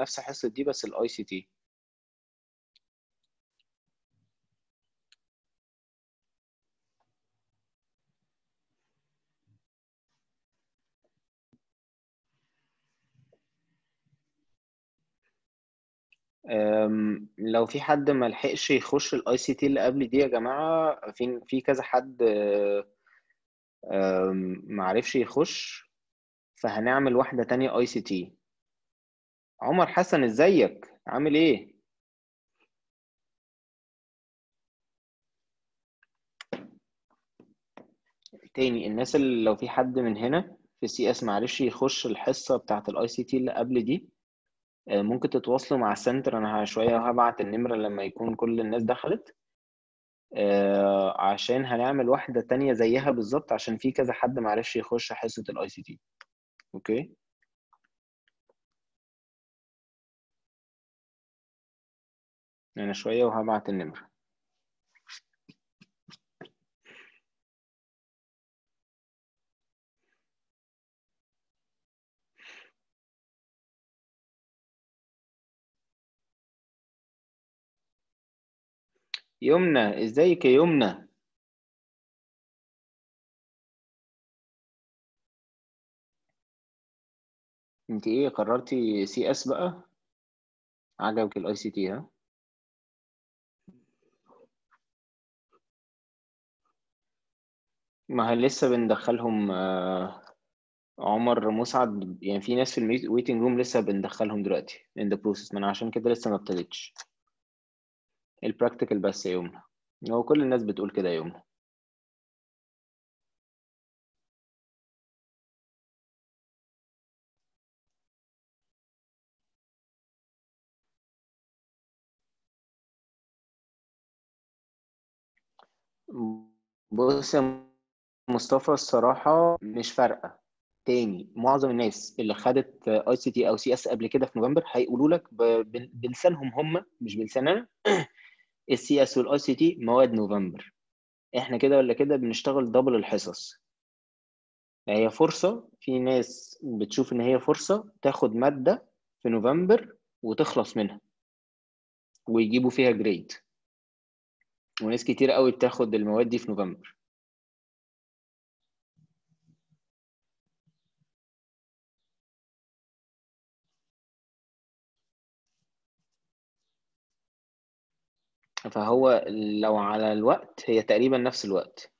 نفس حصة دي بس الاي سي تي لو في حد ما لحقش يخش ال ICT اللي قبل دي يا جماعة في في كذا حد ما عرفش يخش فهنعمل واحدة تانية ICT عمر حسن ازيك؟ عامل إيه؟ تاني الناس اللي لو في حد من هنا في CS ما عرفش يخش الحصة بتاعه ال ICT اللي قبل دي. أه، ممكن تتواصلوا مع السنتر أنا شوية وهبعت النمرة لما يكون كل الناس دخلت. آه، عشان هنعمل واحدة تانية زيها بالظبط عشان في كذا حد معرفش يخش حصة ال ICT أوكي؟ أنا شوية وهبعت النمرة يمنى إزيك يا يمنى؟ أنت إيه قررتي CS بقى؟ عجبك ال ICT ها؟ ما هي لسه بندخلهم آه، عمر مسعد؟ يعني في ناس في ال waiting room لسه بندخلهم دلوقتي in the process ما عشان كده لسه ما ابتديتش. ال practical بس يا يمنى هو كل الناس بتقول كده يا يمنى بص يا مصطفى الصراحة مش فارقة. تاني معظم الناس اللي خدت ICT أو CS قبل كده في نوفمبر هيقولوا لك بلسانهم هم مش بلساننا ال CS وال ICT مواد نوفمبر. إحنا كده ولا كده بنشتغل double الحصص. هي فرصة في ناس بتشوف إن هي فرصة تاخد مادة في نوفمبر وتخلص منها ويجيبوا فيها جريد وناس كتير قوي بتاخد المواد دي في نوفمبر. فهو لو على الوقت هي تقريبا نفس الوقت.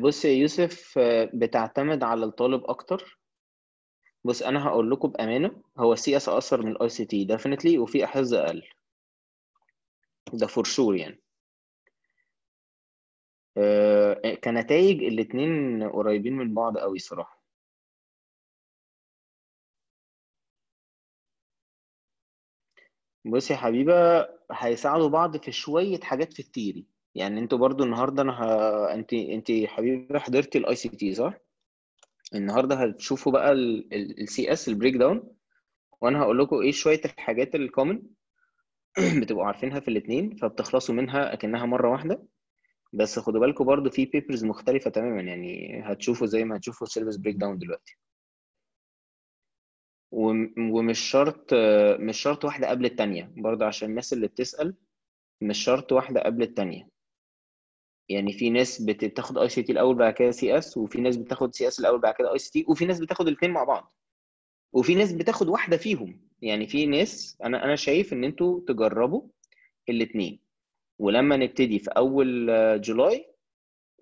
بص يا يوسف بتعتمد على الطالب أكتر. بص أنا هقول لكم بأمانة هو ال CS أقصر من ال ICT definitely وفي حفظ أقل ده for sure يعني. آه، كنتائج الاتنين قريبين من بعض قوي صراحة. بص يا حبيبة هيساعدوا بعض في شوية حاجات في ال theory يعني أنتوا برضو النهارده أنا ه... انت انت حبيبة حضرتي ال ICT صح؟ النهارده هتشوفوا بقى ال CS ال breakdown وأنا هقول لكم إيه شوية الحاجات ال common بتبقوا عارفينها في الاثنين فبتخلصوا منها أكنها مرة واحدة. بس خدوا بالكم برضو في papers مختلفة تماما يعني هتشوفوا زي ما هتشوفوا ال syllabus breakdown دلوقتي. ومش شرط مش شرط واحدة قبل التانية. برضو عشان الناس اللي بتسأل مش شرط واحدة قبل التانية. يعني في ناس بت- بتاخد ICT الأول بعد كده CS وفي ناس بتاخد CS الأول بعد كده ICT وفي ناس بتاخد الاثنين مع بعض. وفي ناس بتاخد واحدة فيهم. يعني في ناس أنا أنا شايف إن أنتوا تجربوا الاثنين ولما نبتدي في أول آه، July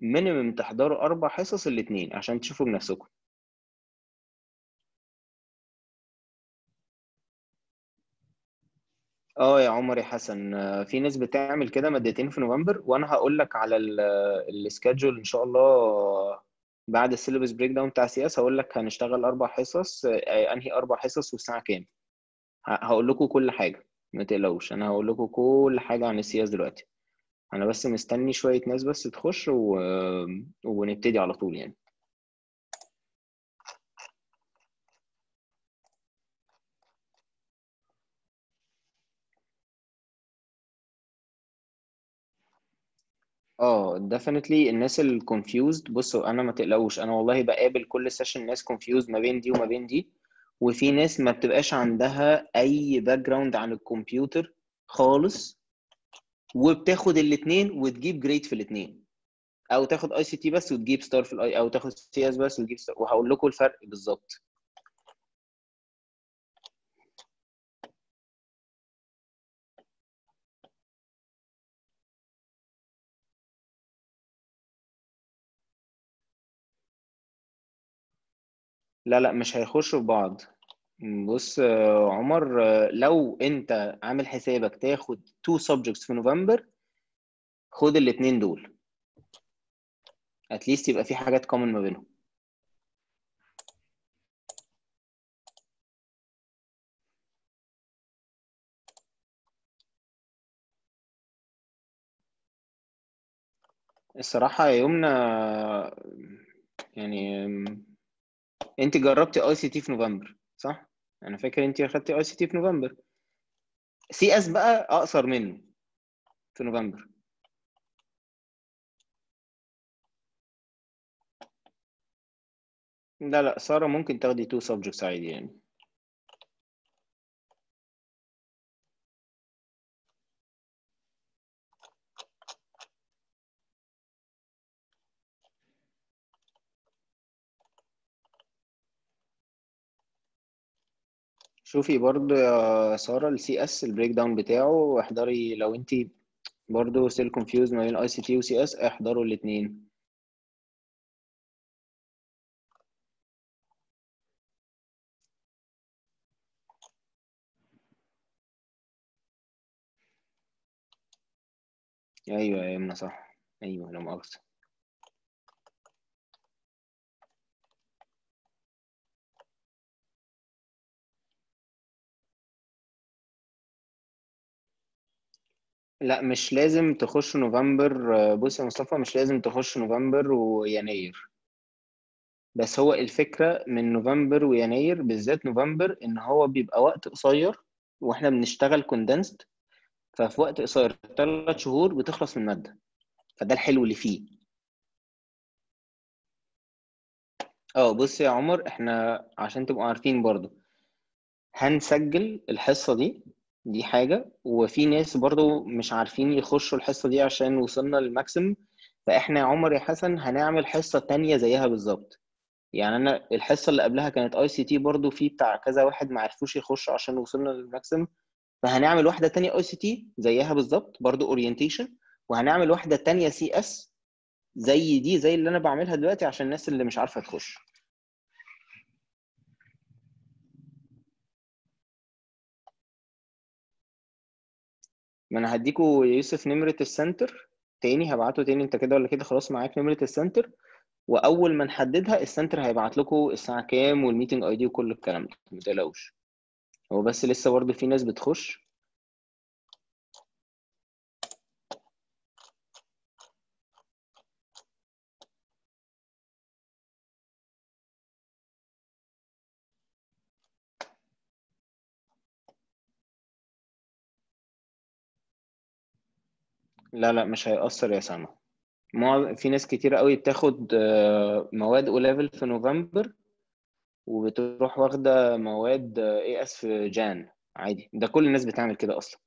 minimum تحضروا أربع حصص الاثنين عشان تشوفوا بنفسكم. آه يا عمر يا حسن. آه، في ناس بتعمل كده مادتين في نوفمبر وأنا هقول لك على ال schedule إن شاء الله بعد ال syllabus breakdown بتاع CS هقول لك هنشتغل أربع حصص آه، أنهي أربع حصص والساعة كام. هقول لكم كل حاجة ما تقلقوش. أنا هقول لكم كل حاجة عن ال CS دلوقتي. أنا بس مستني شوية ناس بس تخش و... ونبتدي على طول يعني. آه definitely الناس ال confused. بصوا أنا ما تقلقوش. أنا والله بقابل كل session ناس confused ما بين دي وما بين دي. وفي ناس ما بتبقاش عندها أي background عن الكمبيوتر خالص. وبتاخد الاثنين وتجيب grade في الاثنين أو تاخد ICT بس وتجيب star في ال A أو تاخد CS بس وتجيب star وهقول لكم الفرق بالظبط. لا لا مش هيخشوا في بعض. بص آه، عمر آه، لو انت عامل حسابك تاخد تو subjects في نوفمبر خد الاثنين دول. اتليست يبقى في حاجات common ما بينهم. الصراحة يا يمنى يعني آم، انت جربتي ICT في نوفمبر صح؟ أنا فاكر انت أخدتي ICT في نوفمبر. CS بقى أقصر منه في نوفمبر. لا لا سارة ممكن تاخدي two subjects عادي يعني. شوفي برضو يا سارة ال CS ال breakdown بتاعه واحضري لو انت برضو still confused ما بين ICT و CS احضروا الاثنين أيوه يا اما صح. أيوه لا مؤاخذة لا مش لازم تخش نوفمبر آه، بص يا مصطفى مش لازم تخش نوفمبر ويناير. بس هو الفكرة من نوفمبر ويناير بالذات نوفمبر إن هو بيبقى وقت قصير وإحنا بنشتغل كوندنسد ففي وقت قصير ثلاث شهور بتخلص من المادة فده الحلو اللي فيه. أه بص يا عمر إحنا عشان تبقوا عارفين برضو هنسجل الحصة دي دي حاجة. وفي ناس برضو مش عارفين يخشوا الحصة دي عشان وصلنا لل maximum. فإحنا يا عمر يا حسن هنعمل حصة تانية زيها بالظبط. يعني أنا الحصة اللي قبلها كانت ICT برضو في بتاع كذا واحد ما عرفوش يخشوا عشان وصلنا لل maximum. فهنعمل واحدة تانية ICT زيها بالظبط برضو orientation وهنعمل واحدة تانية CS زي دي زي اللي أنا بعملها دلوقتي عشان الناس اللي مش عارفة تخش. ما أنا هديكوا يوسف نمرة السنتر. تاني هبعته تاني. أنت كده ولا كده؟ خلاص معاك نمرة السنتر. وأول ما نحددها السنتر هيبعت لكم الساعة كام وال meeting ID وكل الكلام ده. ما هو بس لسه برضه في ناس بتخش. لا لا مش هيأثر يا سما مع- في ناس كتير قوي بتاخد آه، مواد O level في نوفمبر وبتروح واخدة مواد AS في Jan عادي. ده كل الناس بتعمل كده أصلا.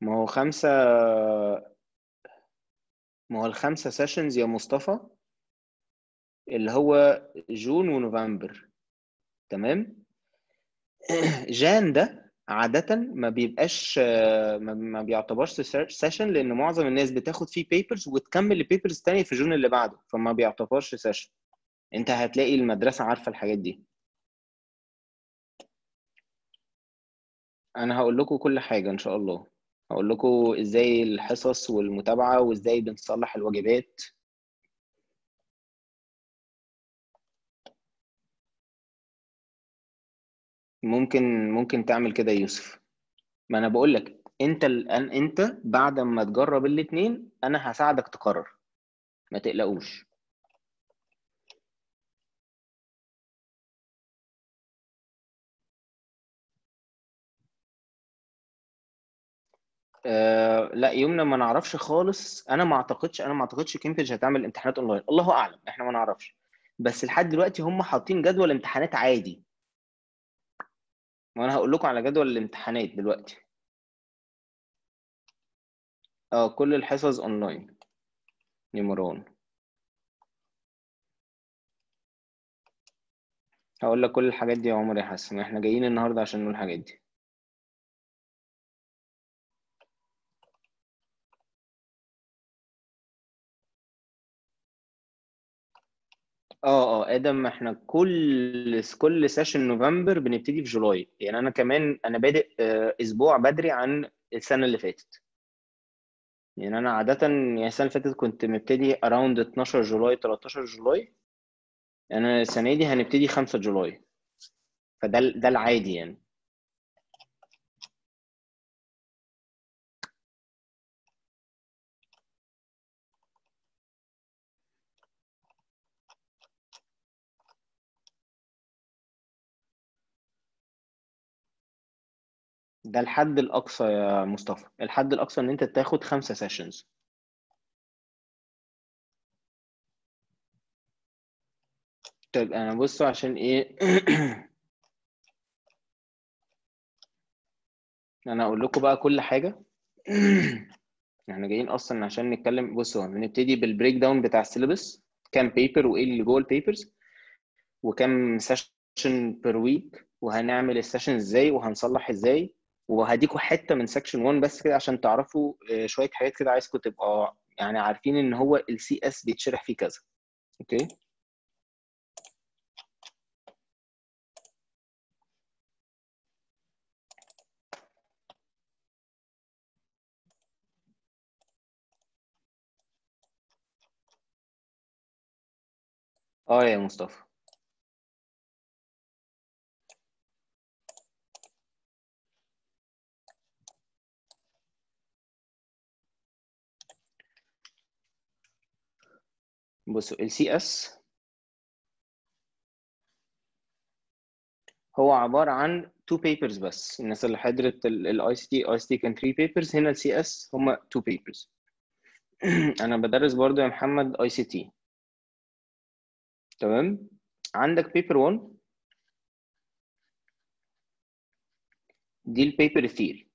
ما هو خمسة ما هو الخمسة sessions يا مصطفى اللي هو جون ونوفمبر. تمام؟ Jan ده عادة ما بيبقاش ما بيعتبرش session لأن معظم الناس بتاخد فيه papers وتكمل ال papers تاني في جون اللي بعده فما بيعتبرش session أنت هتلاقي المدرسة عارفة الحاجات دي. أنا هقول لكم كل حاجة إن شاء الله. هقول لكم إزاي الحصص والمتابعة وإزاي بنصلح الواجبات. ممكن ممكن تعمل كده يوسف. ما أنا بقول لك أنت الآن أنت بعد ما تجرب الاتنين أنا هساعدك تقرر. ما تقلقوش. آه لا يومنا ما نعرفش خالص أنا ما أعتقدش أنا ما أعتقدش كامبريدج هتعمل امتحانات أونلاين. الله أعلم إحنا ما نعرفش. بس لحد دلوقتي هم حاطين جدول امتحانات عادي. وأنا هقول لكم على جدول الامتحانات دلوقتي. آه كل الحصص أونلاين. نمرو هقول لك كل الحاجات دي يا عمر يا حسن. إحنا جايين النهارده عشان نقول الحاجات دي. آه آه آدم إحنا كل كل session November بنبتدي في July يعني أنا كمان أنا بادئ آه، أسبوع بدري عن السنة اللي فاتت. يعني أنا عادة يعني السنة اللي فاتت كنت مبتدي around 12 July 13 July أنا السنة دي هنبتدي 5 July فده ده العادي يعني. ده الحد الأقصى يا مصطفى. الحد الأقصى إن أنت تاخد خمسة sessions طيب أنا بص عشان إيه؟ أنا أقول لكم بقى كل حاجة. إحنا جايين أصلا عشان نتكلم. بصوا هنبتدي بال breakdown بتاع ال syllabus كام paper وإيه اللي جوه ال papers وكام session per week وهنعمل ال session إزاي؟ وهنصلح إزاي؟ وهديكوا حتة من section 1 بس كده عشان تعرفوا آه، شوية حاجات كده عايزكم تبقوا يعني عارفين إن هو ال CS بيتشرح فيه كذا. okay؟ آه يا مصطفى. بصوا ال CS هو عبارة عن two papers بس. الناس اللي حضرت ICT كان 3 papers هنا ال CS هم two papers أنا بدرس برضو يا محمد تي تمام؟ عندك paper 1 دي ال paper ال theory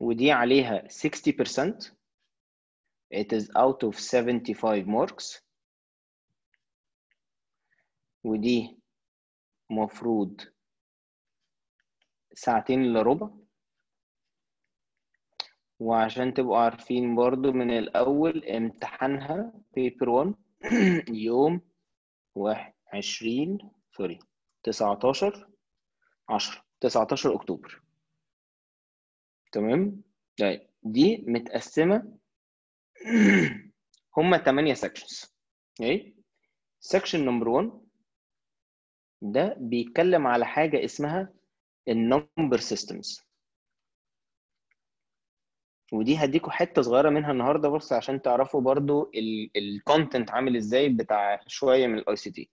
ودي عليها 60% it is out of 75 marks. ودي مفروض ساعتين إلا ربع. وعشان تبقوا عارفين برضو من الأول امتحانها بيبر 1 يوم واحد عشرين سوري 19 10 19 أكتوبر. تمام؟ طيب دي متقسمة هما 8 sections. okay section number 1 ده بيتكلم على حاجة اسمها ال number systems. ودي هديكوا حتة صغيرة منها النهارده بس عشان تعرفوا برضو ال content عامل إزاي بتاع شوية من ال ICT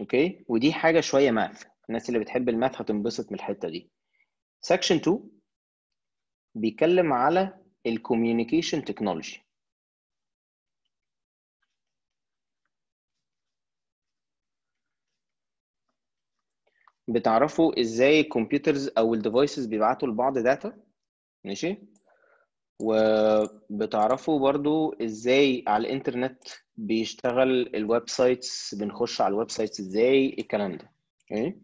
okay؟ ودي حاجة شوية math الناس اللي بتحب ال math هتنبسط من الحتة دي. section 2 بيتكلم على ال communication technology بتعرفوا إزاي ال computers أو ال devices بيبعتوا لبعض data ماشي؟ وبتعرفوا برضو إزاي على الإنترنت بيشتغل ال websites بنخش على ال websites إزاي؟ الكلام ده. okay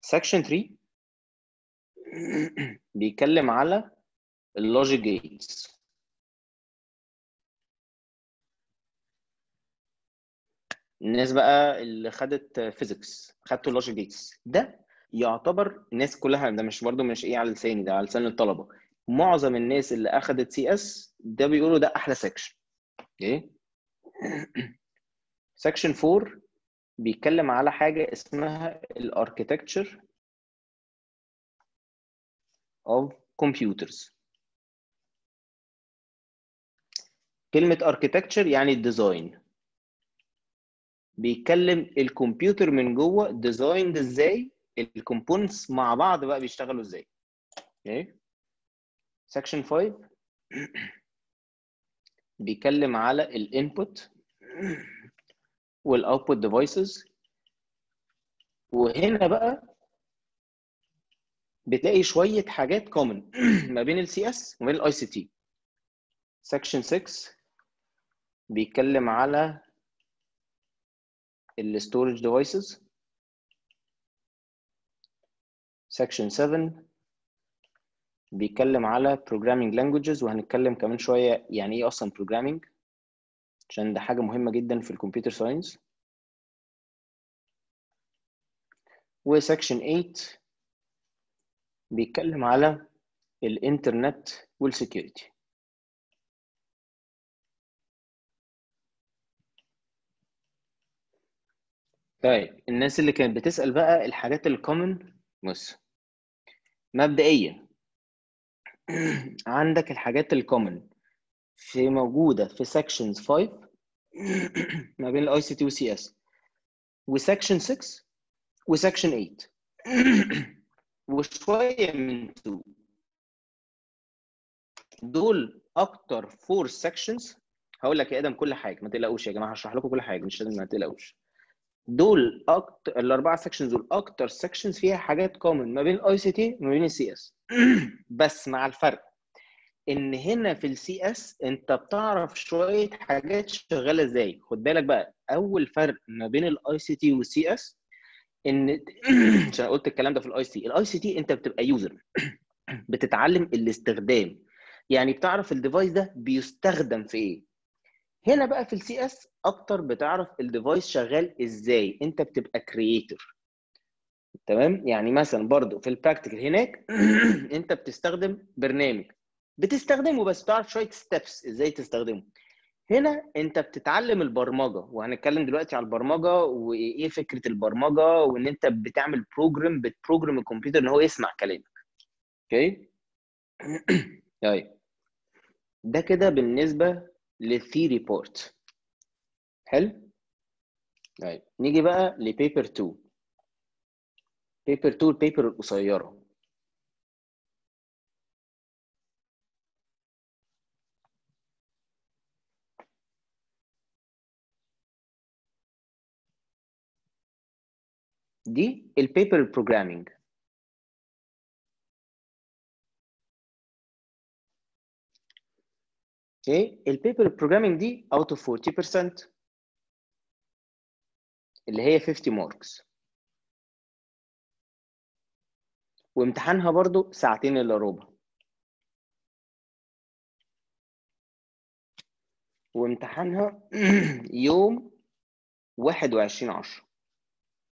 section 3 بيتكلم على ال logic gates الناس بقى اللي خدت physics خدتوا ال logic gates ده يعتبر الناس كلها ده مش برضو مش إيه على لساني ده على لسان الطلبة. معظم الناس اللي أخدت CS ده بيقولوا ده أحلى section okay section 4 بيتكلم على حاجة اسمها ال architecture of computers. كلمة architecture يعني ال design بيتكلم الكمبيوتر من جوه designed إزاي ال components مع بعض بقى بيشتغلوا إزاي. okay section 5 بيتكلم على ال input وال output devices وهنا بقى بتلاقي شوية حاجات common ما بين ال CS وما بين ال ICT section 6 بيتكلم على ال storage devices section 7 بيتكلم على programming languages وهنتكلم كمان شوية يعني إيه أصلا programming عشان ده حاجة مهمة جدا في ال computer science. و section 8 بيتكلم على الإنترنت وال security طيب الناس اللي كانت بتسأل بقى الحاجات ال common بص مبدئيا عندك الحاجات ال common في موجودة في sections 5 ما بين ال ICT وال CS و section 6 و section 8 وشوية من 2 دول أكتر four sections. هقول لك يا آدم كل حاجة ما تقلقوش يا جماعة هشرح لكم كل حاجة مش لازم ما تقلقوش. دول أكتر الأربعة sections دول أكتر sections فيها حاجات common ما بين ال ICT وما بين ال CS بس مع الفرق إن هنا في ال CS أنت بتعرف شوية حاجات شغالة إزاي. خد بالك بقى أول فرق ما بين ال ICT وال CS إن عشان قلت الكلام ده في ال IC ال ICT أنت بتبقى user بتتعلم الاستخدام. يعني بتعرف ال device ده بيستخدم في إيه؟ هنا بقى في ال CS أكتر بتعرف ال device شغال إزاي. أنت بتبقى creator تمام؟ يعني مثلا برضو في ال practical هناك أنت بتستخدم برنامج. بتستخدمه بس تعرف شوية steps إزاي تستخدمه. هنا أنت بتتعلم البرمجة. وهنتكلم دلوقتي على البرمجة وإيه فكرة البرمجة وإن أنت بتعمل program بت program الكمبيوتر إن هو يسمع كلامك. okay؟ طيب. ده كده بالنسبة لل theory part حلو؟ طيب نيجي بقى ل paper 2 paper 2 ال paper القصيرة. دي ال paper ال programming. okay ال paper ال programming دي out of 40% اللي هي 50 marks وامتحانها برضو ساعتين إلا ربع. وامتحانها يوم 21 10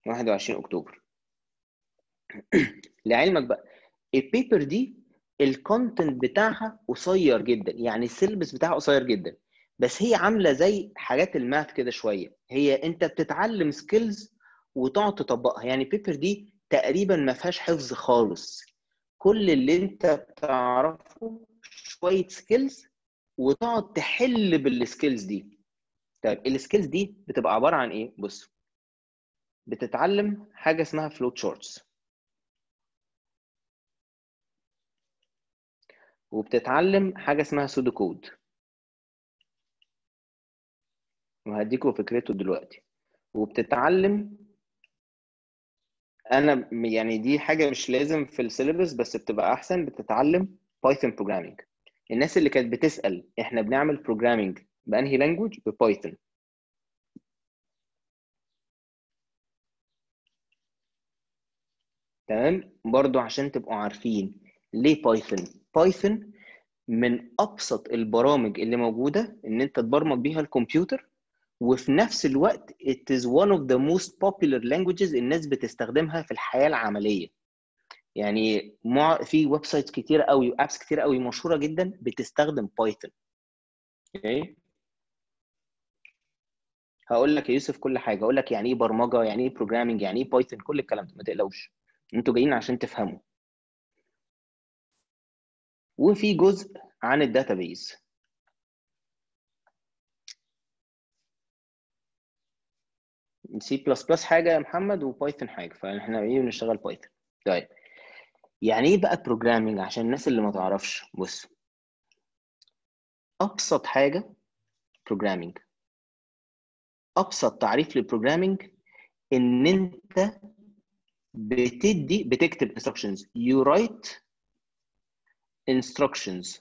21 أكتوبر. لعلمك بقى ال paper دي ال content بتاعها قصير جدا يعني ال syllabus بتاعها قصير جدا. بس هي عاملة زي حاجات ال math كده شوية. هي أنت بتتعلم skills وتقعد تطبقها. يعني ال paper دي تقريبا ما فيهاش حفظ خالص. كل اللي أنت بتعرفه شوية skills وتقعد تحل بال skills دي. طيب ال skills دي بتبقى عبارة عن إيه؟ بص بتتعلم حاجة اسمها flowcharts وبتتعلم حاجة اسمها pseudocode. وهديكوا فكرته دلوقتي. وبتتعلم أنا يعني دي حاجة مش لازم في ال syllabus بس بتبقى أحسن بتتعلم Python programming الناس اللي كانت بتسأل إحنا بنعمل programming بأنهي language ب Python تمام؟ برضو عشان تبقوا عارفين ليه Python Python من أبسط البرامج اللي موجودة إن أنت تبرمج بيها الكمبيوتر وفي نفس الوقت it is one of the most popular languages الناس بتستخدمها في الحياة العملية. يعني مع في websites كتير قوي و apps كتير قوي مشهورة جدا بتستخدم Python okay هقول لك يا يوسف كل حاجة. هقول لك يعني إيه برمجة يعني إيه programming يعني إيه Python كل الكلام ده. ما تقلقوش. أنتوا جايين عشان تفهموا. وفي جزء عن ال database. C plus plus حاجة يا محمد و Python حاجة فإحنا إيه بنشتغل Python طيب. يعني إيه بقى programming عشان الناس اللي ما تعرفش؟ بص. أبسط حاجة programming أبسط تعريف لل programming إن أنت بتدي بتكتب instructions. You write instructions.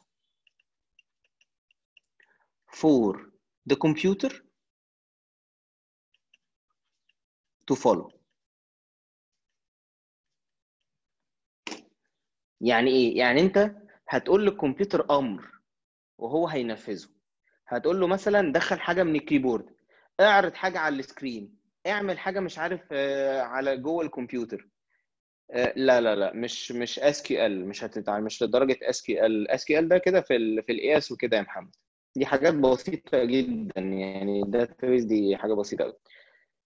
For the computer to follow. يعني إيه؟ يعني أنت هتقول للكمبيوتر أمر وهو هينفذه. هتقول له مثلا دخل حاجة من ال keyboard اعرض حاجة على ال screen اعمل حاجة مش عارف آه، على جوه الكمبيوتر. لا لا لا مش مش SQL مش هتتعامل مش لدرجة اس كيو ال اس كيو ال ده كده في ال في ال AS وكده يا محمد. دي حاجات بسيطة جدا يعني ال database دي حاجة بسيطة قوي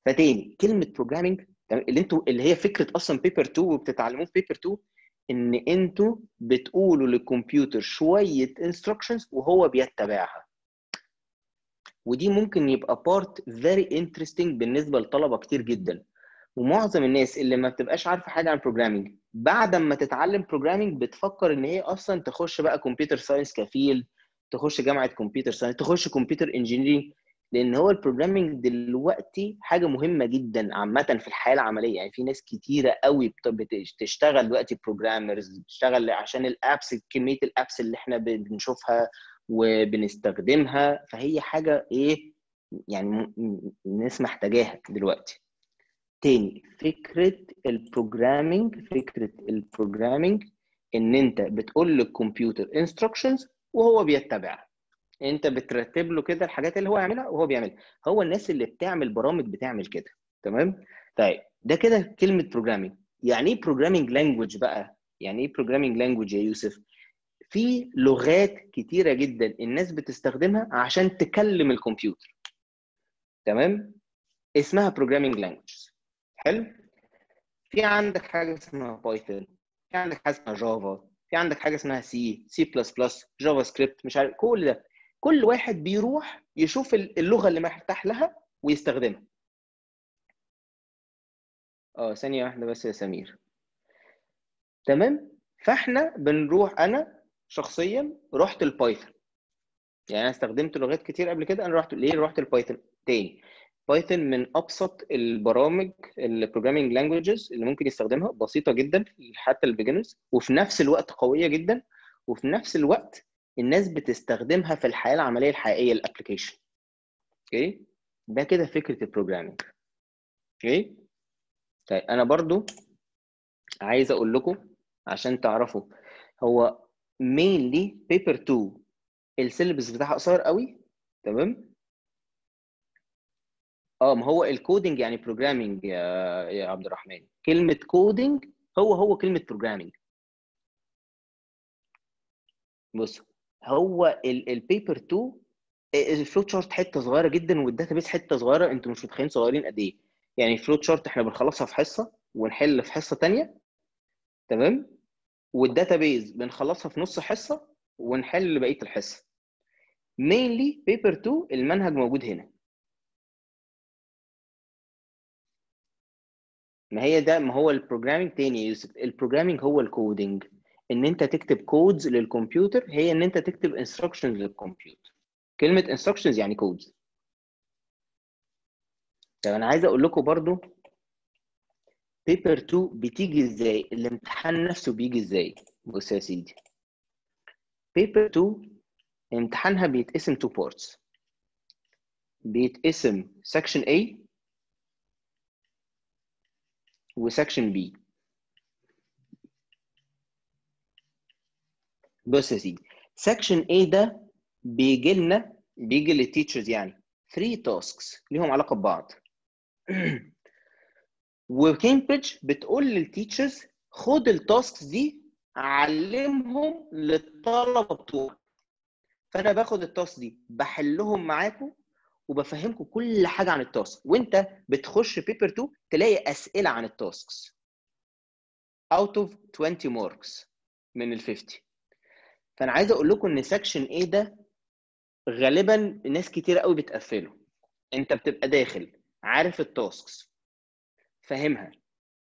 فتاني كلمة programming اللي أنتوا اللي هي فكرة أصلا paper 2 وبتتعلموه في paper 2 إن أنتوا بتقولوا للكمبيوتر شوية instructions وهو بيتبعها. ودي ممكن يبقى part very interesting بالنسبة لطلبة كتير جدا. ومعظم الناس اللي ما بتبقاش عارفة حاجة عن programming بعد ما تتعلم programming بتفكر إن هي أصلا تخش بقى computer science ك field تخش جامعة computer science تخش computer engineering لأن هو ال programming دلوقتي حاجة مهمة جدا عامة في الحياة العملية. يعني في ناس كتيرة قوي بت- بتشتغل دلوقتي programmers بتشتغل عشان ال apps كمية ال apps اللي إحنا بنشوفها وبنستخدمها فهي حاجة إيه يعني الناس محتاجاها دلوقتي. تاني. فكرة ال programming فكرة ال programming إن أنت بتقول للكمبيوتر instructions وهو بيتبعها. أنت بترتب له كده الحاجات اللي هو يعملها وهو بيعملها. هو الناس اللي بتعمل برامج بتعمل كده. تمام؟ طيب ده كده كلمة programming يعني إيه programming language بقى؟ يعني إيه programming language يا يوسف؟ في لغات كتيرة جدا الناس بتستخدمها عشان تكلم الكمبيوتر. تمام؟ اسمها programming language حلو؟ في عندك حاجة اسمها Python في عندك حاجة اسمها Java في عندك حاجة اسمها C C++ JavaScript مش عارف كل ده. كل واحد بيروح يشوف اللغة اللي مرتاح لها ويستخدمها. آه ثانية واحدة بس يا سمير. تمام؟ فاحنا بنروح أنا شخصيا رحت ال Python يعني أنا استخدمت لغات كتير قبل كده أنا رحت ليه رحت ال Python تاني Python من أبسط البرامج ال programming languages اللي ممكن يستخدمها بسيطة جدا حتى ال beginners وفي نفس الوقت قوية جدا وفي نفس الوقت الناس بتستخدمها في الحياة العملية الحقيقية ال application okay؟ ده كده فكرة ال programming okay؟ طيب أنا برضو عايز أقول لكم عشان تعرفوا هو mainly paper 2 ال syllabus بتاعها قصير قوي تمام؟ آه ما هو ال coding يعني programming يا يا عبد الرحمن. كلمة coding هو هو كلمة programming بص هو ال paper 2 ال flowchart حتة صغيرة جدا وال database حتة صغيرة أنتوا مش متخيلين صغيرين قد إيه. يعني ال flowchart إحنا بنخلصها في حصة ونحل في حصة ثانية تمام؟ وال database بنخلصها في نص حصة ونحل بقية الحصة. mainly paper 2 المنهج موجود هنا. ما هي ده ما هو ال programming تاني يا يوسف. ال programming هو ال coding إن أنت تكتب codes للكمبيوتر هي إن أنت تكتب instructions للكمبيوتر. كلمة instructions يعني codes طب أنا عايز أقول لكم برضو paper 2 بتيجي إزاي؟ الامتحان نفسه بيجي إزاي؟ بص يا سيدي. paper 2 امتحانها بيتقسم two parts بيتقسم section A و section B بص يا سيدي section A ده بيجي لنا بيجي لل teachers يعني. 3 tasks ليهم علاقة ببعض. وكامبريدج بتقول لل teachers خد ال tasks دي علمهم للطلبة بتوعك. فأنا باخد ال task دي بحلهم معاكم وبفهمكم كل حاجة عن ال task. وانت بتخش paper 2 تلاقي أسئلة عن ال tasks. out of 20 marks من ال 50 فأنا عايز أقول لكم إن section A ده غالبا ناس كتير قوي بتقفله. أنت بتبقى داخل عارف ال tasks. فاهمها.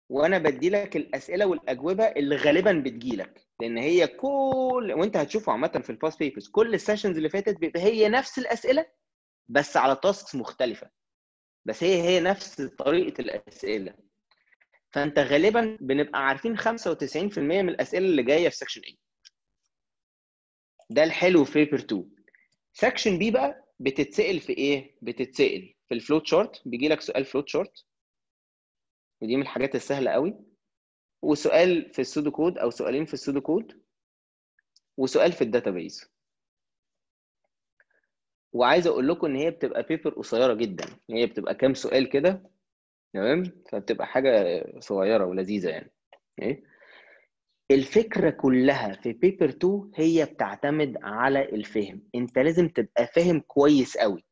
وأنا بدي لك الأسئلة والأجوبة اللي غالبا بتجي لك. لأن هي كل وأنت هتشوفه عامة في ال past papers كل ال sessions اللي فاتت بيبقى هي نفس الأسئلة بس على tasks مختلفة. بس هي هي نفس طريقة الأسئلة. فأنت غالبا بنبقى عارفين 95% من الأسئلة اللي جاية في section A. ده الحلو في paper 2 section B بقى بتتسأل في إيه؟ بتتسأل في ال flowchart بيجي لك سؤال flowchart ودي من الحاجات السهلة قوي. وسؤال في ال pseudocode أو سؤالين في ال pseudocode وسؤال في ال database وعايز أقول لكم إن هي بتبقى paper قصيرة جدا. هي بتبقى كام سؤال كده تمام؟ فبتبقى حاجة صغيرة ولذيذة يعني. إيه؟ الفكرة كلها في paper 2 هي بتعتمد على الفهم. أنت لازم تبقى فاهم كويس قوي.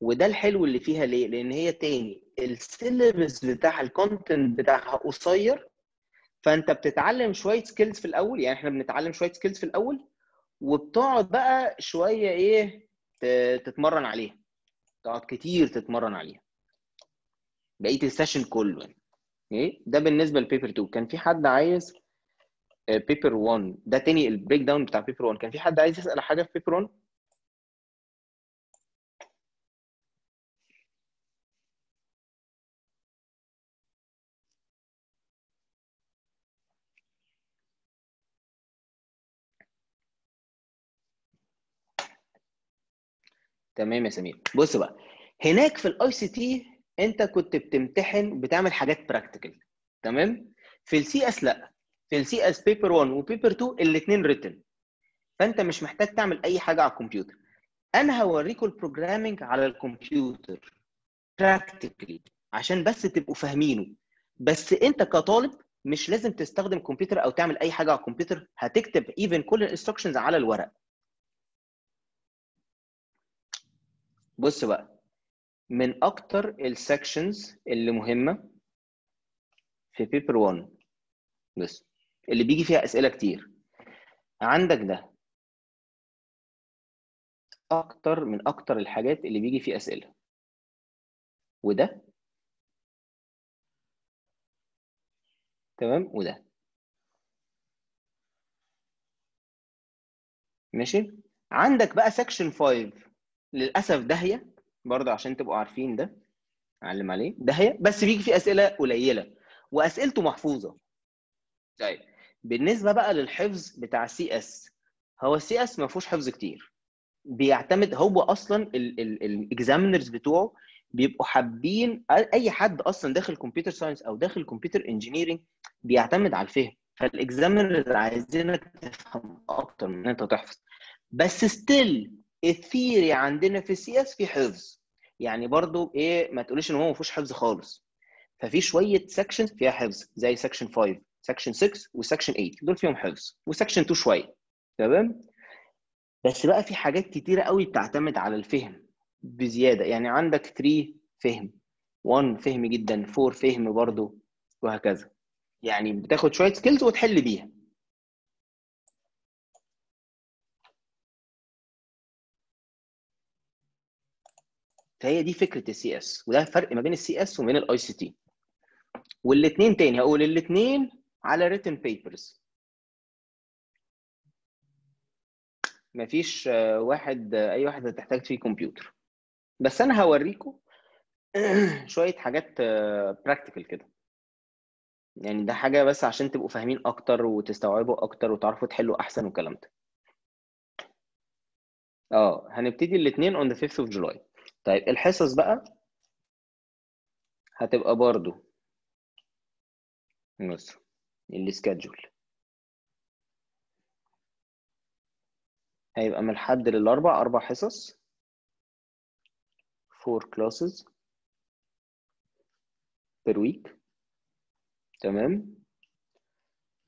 وده الحلو اللي فيها ليه؟ لأن هي تاني ال syllabus بتاع ال content بتاعها قصير فأنت بتتعلم شوية skills في الأول. يعني إحنا بنتعلم شوية skills في الأول وبتقعد بقى شوية إيه تتمرن عليها. تقعد كتير تتمرن عليها. بقية ال session كله يعني. إيه؟ ده بالنسبة ل paper 2 كان في حد عايز paper 1 ده تاني ال breakdown بتاع paper 1 كان في حد عايز يسأل حاجة في paper 1 تمام يا سمير. بص بقى هناك في ال ICT انت كنت بتمتحن بتعمل حاجات practical تمام؟ في ال CS لا في ال CS paper 1 و paper 2 الاثنين written فانت مش محتاج تعمل أي حاجة على الكمبيوتر. أنا هوريكم ال programming على الكمبيوتر practically عشان بس تبقوا فاهمينه. بس انت كطالب مش لازم تستخدم كمبيوتر أو تعمل أي حاجة على الكمبيوتر هتكتب even كل ال instructions على الورق. بص بقى من أكتر ال sections اللي مهمة في paper 1 بس اللي بيجي فيها أسئلة كتير. عندك ده. أكتر من أكتر الحاجات اللي بيجي فيه أسئلة. وده. تمام؟ وده. ماشي؟ عندك بقى section 5 للأسف داهية برضه عشان تبقوا عارفين ده اعلم عليه داهية بس بيجي فيه أسئلة قليلة وأسئلته محفوظة. طيب بالنسبة بقى للحفظ بتاع ال CS هو ال CS ما فيهوش حفظ كتير. بيعتمد هو أصلا ال examiners بتوعه بيبقوا حابين أي حد أصلا داخل computer science أو داخل computer engineering بيعتمد على الفهم. فال examiners عايزينك تفهم أكتر من إن أنت تحفظ. بس still ال theory عندنا في ال CS في حفظ. يعني برضو إيه ما تقوليش إن هو ما فيهوش حفظ خالص. ففي شوية sections فيها حفظ زي section 5 section 6 و section 8 دول فيهم حفظ. و section 2 شوية. تمام؟ بس بقى في حاجات كتيرة قوي بتعتمد على الفهم بزيادة. يعني عندك 3 فهم. 1 فهم جدا 4 فهم برضو وهكذا. يعني بتاخد شوية skills وتحل بيها. فهي دي فكرة ال CS وده الفرق ما بين ال CS وبين ال ICT والاثنين تاني هقول الاثنين على written papers. مفيش واحد أي واحد هتحتاج فيه كمبيوتر بس أنا هوريكم شوية حاجات براكتيكال كده. يعني ده حاجة بس عشان تبقوا فاهمين أكتر وتستوعبوا أكتر وتعرفوا تحلوا أحسن والكلام ده. آه هنبتدي الاثنين on the 5th of July. طيب الحصص بقى هتبقى برضو بص السكادجول. هيبقى من الحد للأربع أربع حصص. Four classes per week. تمام.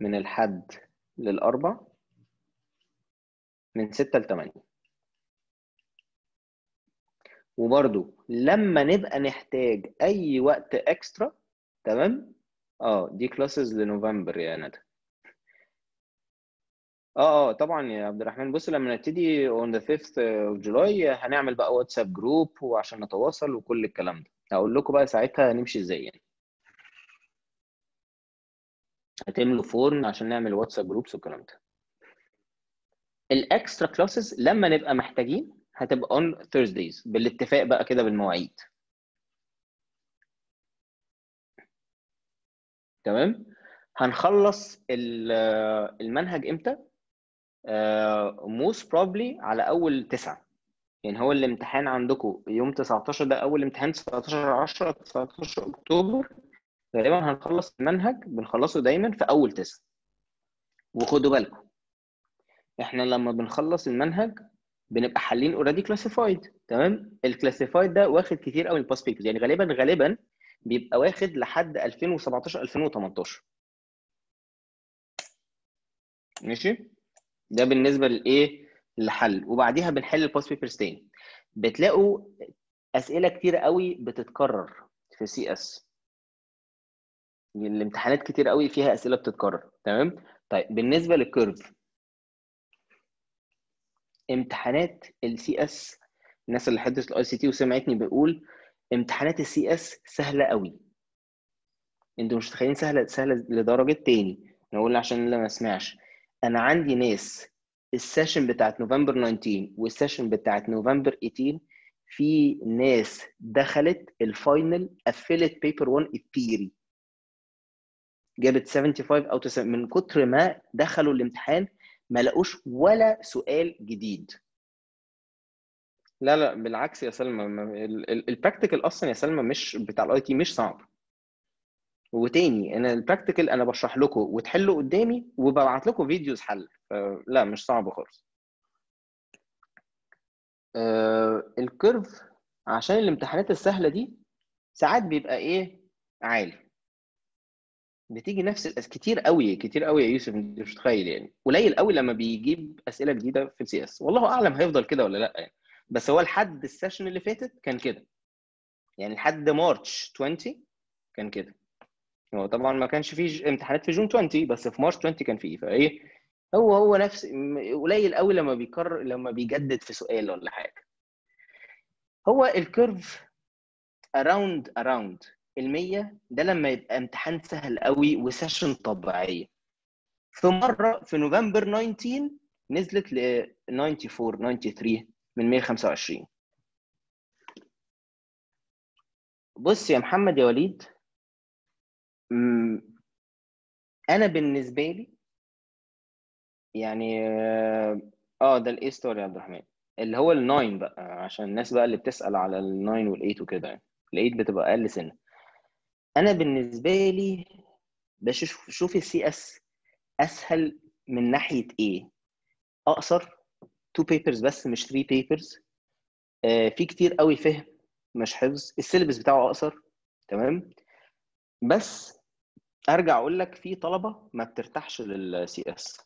من الحد للأربع من ستة لتمانية. وبرضو لما نبقى نحتاج أي وقت اكسترا تمام؟ آه دي كلاسز لنوفمبر يا ندى. آه آه طبعا يا عبد الرحمن. بص لما نبتدي on the 5th of July هنعمل بقى واتساب group وعشان نتواصل وكل الكلام ده. هقول لكم بقى ساعتها هنمشي إزاي يعني. هتملوا form عشان نعمل واتساب groups والكلام ده. ال extra classes لما نبقى محتاجين هتبقى on Thursdays بالاتفاق بقى كده بالمواعيد. تمام؟ هنخلص ال- المنهج إمتى؟ most probably على أول تسعة. يعني هو الامتحان عندكم يوم 19 ده أول امتحان 19 10 19 أكتوبر. غالبا هنخلص المنهج بنخلصه دايما في أول تسعة. وخدوا بالكم إحنا لما بنخلص المنهج بنبقى حالين already classified تمام؟ ال classified ده واخد كتير قوي ال past papers يعني غالبا غالبا بيبقى واخد لحد 2017 2018 ماشي؟ ده بالنسبة لإيه؟ للحل. وبعديها بنحل ال past papers تاني. بتلاقوا أسئلة كتير قوي بتتكرر في CS الامتحانات كتير قوي فيها أسئلة بتتكرر تمام؟ طيب بالنسبة لل curve امتحانات ال CS الناس اللي خدت ال ICT وسمعتني بقول امتحانات ال CS سهلة قوي. أنتوا مش متخيلين سهلة سهلة لدرجة تاني. أنا أقول عشان اللي ما سمعش أنا عندي ناس ال session بتاعت نوفمبر 19 وال session بتاعت نوفمبر 18 في ناس دخلت ال final قفلت paper 1 ال theory جابت 75 أو 90 من كتر ما دخلوا الامتحان ما لقوش ولا سؤال جديد. لا لا بالعكس يا سلمى ال practical أصلا يا سلمى مش بتاع ال IT مش صعب. وتاني أنا ال practical أنا بشرح لكم وتحلوا قدامي وببعت لكم videos حل. لا مش صعب خالص. آه ال curve عشان الامتحانات السهلة دي ساعات بيبقى إيه؟ عالي. بتيجي نفس الأس... كتير قوي كتير قوي يا يوسف انت مش متخيل يعني. قليل قوي لما بيجيب أسئلة جديدة في ال CS. والله أعلم هيفضل كده ولا لأ يعني. بس هو لحد ال session اللي فاتت كان كده. يعني لحد March 20 كان كده. هو طبعا ما كانش فيه امتحانات في June 20 بس في March 20 كان فيه. فإيه هو هو نفس قليل قوي لما بيكرر لما بيجدد في سؤال ولا حاجة. هو ال curve around around ال100 ده لما يبقى امتحان سهل قوي و session طبيعية. في مرة في نوفمبر 19 نزلت ل 94 93 من 125 بص يا محمد يا وليد أنا بالنسبة لي يعني آه ده ال A star يا عبد الرحمن. اللي هو ال nine بقى عشان الناس بقى اللي بتسأل على ال nine وال eight وكده يعني. ال eight بتبقى أقل سنة. أنا بالنسبة لي بشوف شوف ال CS أسهل من ناحية إيه أقصر two papers بس مش 3 papers آه في كتير قوي فهم مش حفظ. ال syllabus بتاعه أقصر تمام؟ بس أرجع أقول لك في طلبة ما بترتاحش لل CS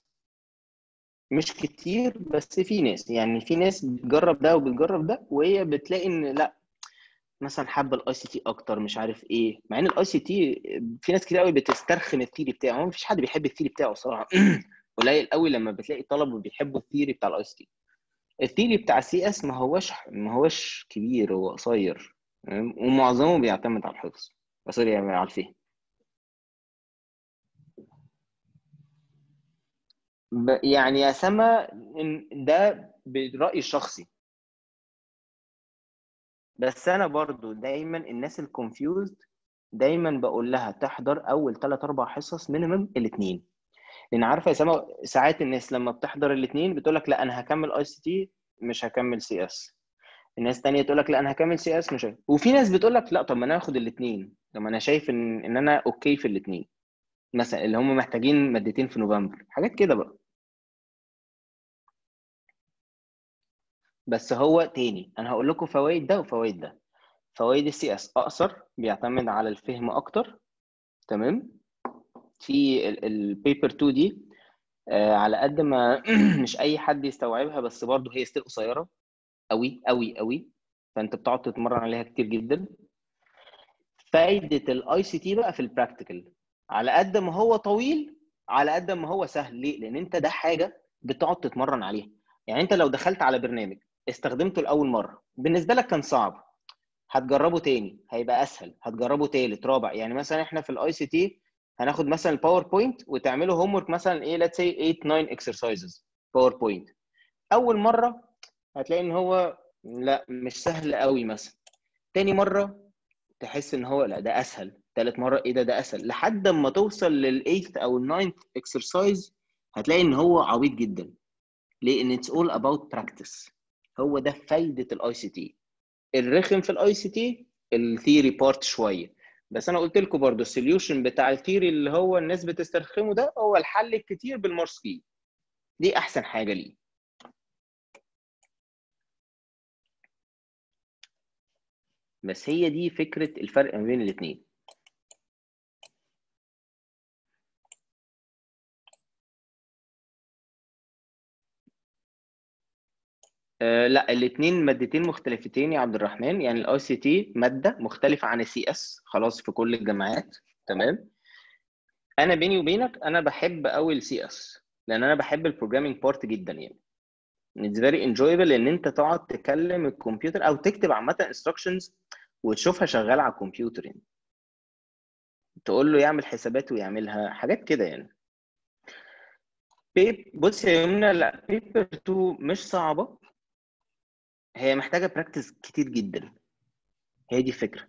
مش كتير بس في ناس. يعني في ناس بتجرب ده وبتجرب ده وهي بتلاقي إن لأ مثلا حابه ال ICT أكتر مش عارف إيه. مع إن ال ICT في ناس كتير قوي بتسترخم ال theory بتاعه هو مفيش حد بيحب ال theory بتاعه الصراحه قليل قوي لما بتلاقي طلبة بيحبوا ال theory بتاع ال ICT ال theory بتاع ال CS ما هوش ما هوش كبير هو قصير. ومعظمه بيعتمد على الحفظ. sorry على الفهم. يعني يا سما ده برأيي الشخصي. بس أنا برضو دايما الناس ال confused دايما بقول لها تحضر أول 3 4 حصص minimum الاثنين لأن عارفة يا سما ساعات الناس لما بتحضر الاثنين بتقول لك لا أنا هكمل ICT مش هكمل CS الناس تانية تقول لك لا أنا هكمل CS مش هكمل. وفي ناس بتقول لك لا طب ما أنا هاخد الاثنين طب أنا شايف ان إن أنا okay في الاثنين مثلا اللي هم محتاجين مادتين في نوفمبر. حاجات كده بقى. بس هو تاني. أنا هقول لكم فوائد ده وفوائد ده. فوائد ال CS أقصر بيعتمد على الفهم أكتر. تمام؟ في ال paper 2 دي آه على قد ما مش أي حد يستوعبها بس برضه هي still قصيرة. قوي قوي قوي فأنت بتقعد تتمرن عليها كتير جدا. فايدة ال ICT بقى في ال practical على قد ما هو طويل على قد ما هو سهل. ليه؟ لأن أنت ده حاجة بتقعد تتمرن عليها. يعني أنت لو دخلت على برنامج استخدمته لأول مرة. بالنسبة لك كان صعب. هتجربه تاني. هيبقى أسهل. هتجربه تالت رابع. يعني مثلا إحنا في ال ICT هناخد مثلا ال PowerPoint وتعملوا homework مثلا إيه let's say 8 9 exercises PowerPoint أول مرة هتلاقي إن هو لا مش سهل قوي مثلا. تاني مرة تحس إن هو لا ده أسهل. تالت مرة إيه ده ده أسهل. لحد ما توصل لل eighth أو ال ninth exercise هتلاقي إن هو عبيط جدا. ليه ان it's all about practice هو ده فايدة ال ICT الرخم في ال ICT ال theory part شوية. بس أنا قلت لكم برضو ال solution بتاع ال theory اللي هو الناس بتسترخمه ده هو الحل الكتير بال mark scheme دي أحسن حاجة ليه. بس هي دي فكرة الفرق ما بين الاثنين آه لا الاثنين مادتين مختلفتين يا عبد الرحمن. يعني ال ICT مادة مختلفة عن ال CS خلاص في كل الجامعات تمام؟ أنا بيني وبينك أنا بحب قوي ال CS لأن أنا بحب ال programming part جدا يعني. it's very enjoyable إن أنت تقعد تكلم الكمبيوتر أو تكتب عامة instructions وتشوفها شغالة على الكمبيوتر يعني. تقول له يعمل حسابات ويعملها حاجات كده يعني. بص يا يمنى لا paper 2 مش صعبة. هي محتاجة practice كتير جدا. هي دي الفكرة.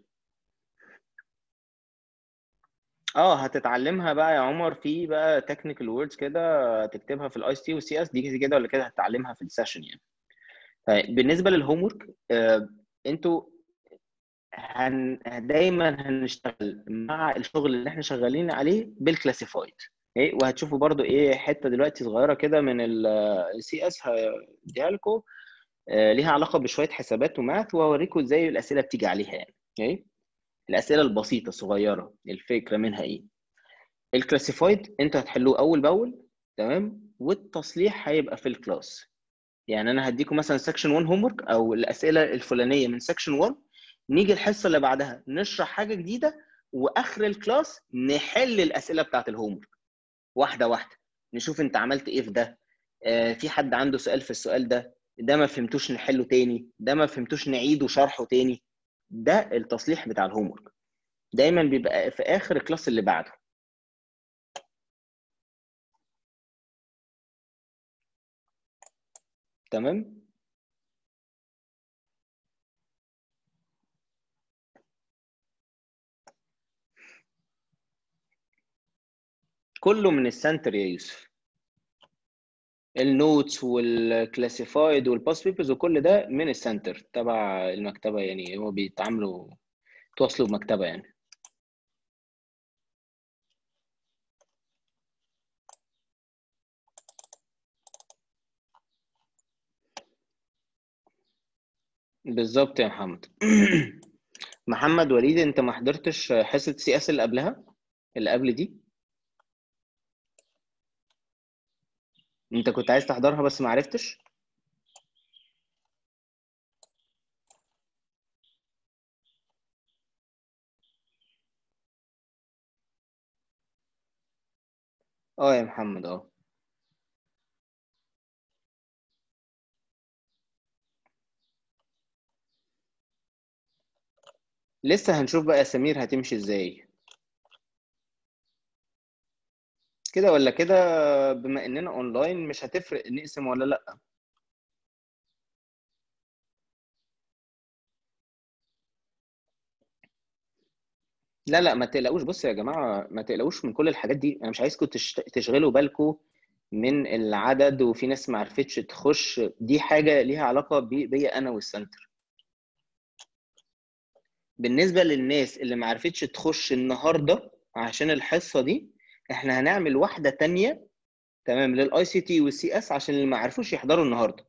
آه هتتعلمها بقى يا عمر في بقى technical words كده تكتبها في ال IT وال CS دي كده ولا كده هتتعلمها في ال session يعني. طيب بالنسبة لل homework آه أنتوا هن دايما هنشتغل مع الشغل اللي إحنا شغالين عليه بال classified إيه وهتشوفوا برضو إيه حتة دلوقتي صغيرة كده من ال CS هديها لكم. آه ليها علاقة بشوية حسابات و math وهوريكم إزاي الأسئلة بتيجي عليها يعني إيه الأسئلة البسيطة الصغيره الفكرة منها إيه؟ ال classified أنتوا هتحلوه أول بأول تمام؟ والتصليح هيبقى في ال class يعني أنا هديكم مثلا section 1 homework أو الأسئلة الفلانية من section 1 نيجي الحصة اللي بعدها نشرح حاجة جديدة وآخر ال class نحل الأسئلة بتاعت ال homework واحدة واحدة. نشوف أنت عملت إيه في ده. آه في حد عنده سؤال في السؤال ده. ده ما فهمتوش نحله تاني ده ما فهمتوش نعيده شرحه تاني. ده التصليح بتاع ال homework دايما بيبقى في آخر ال class اللي بعده. تمام؟ كله من ال center يا يوسف. ال notes وال classified وال past papers وكل ده من ال center تبع المكتبة يعني هو بيتعاملوا تواصلوا بمكتبة يعني. بالظبط يا محمد. محمد وليد انت ما حضرتش حصة CS اللي قبلها؟ اللي قبل دي؟ انت كنت عايز تحضرها بس ما عرفتش؟ آه يا محمد آه. لسه هنشوف بقى يا سمير هتمشي إزاي. كده ولا كده؟ بما إننا أونلاين مش هتفرق نقسم ولا لأ. لا لا ما تقلقوش. بصوا يا جماعة ما تقلقوش من كل الحاجات دي. أنا مش عايزكم. تشغلوا بالكم من العدد وفي ناس ما عرفتش تخش. دي حاجة ليها علاقة بي... بيا أنا وال center. بالنسبة للناس اللي ما عرفتش تخش النهارده عشان الحصة دي إحنا هنعمل واحدة تانية تمام لل ICT وال CS عشان اللي ما عرفوش يحضروا النهارده.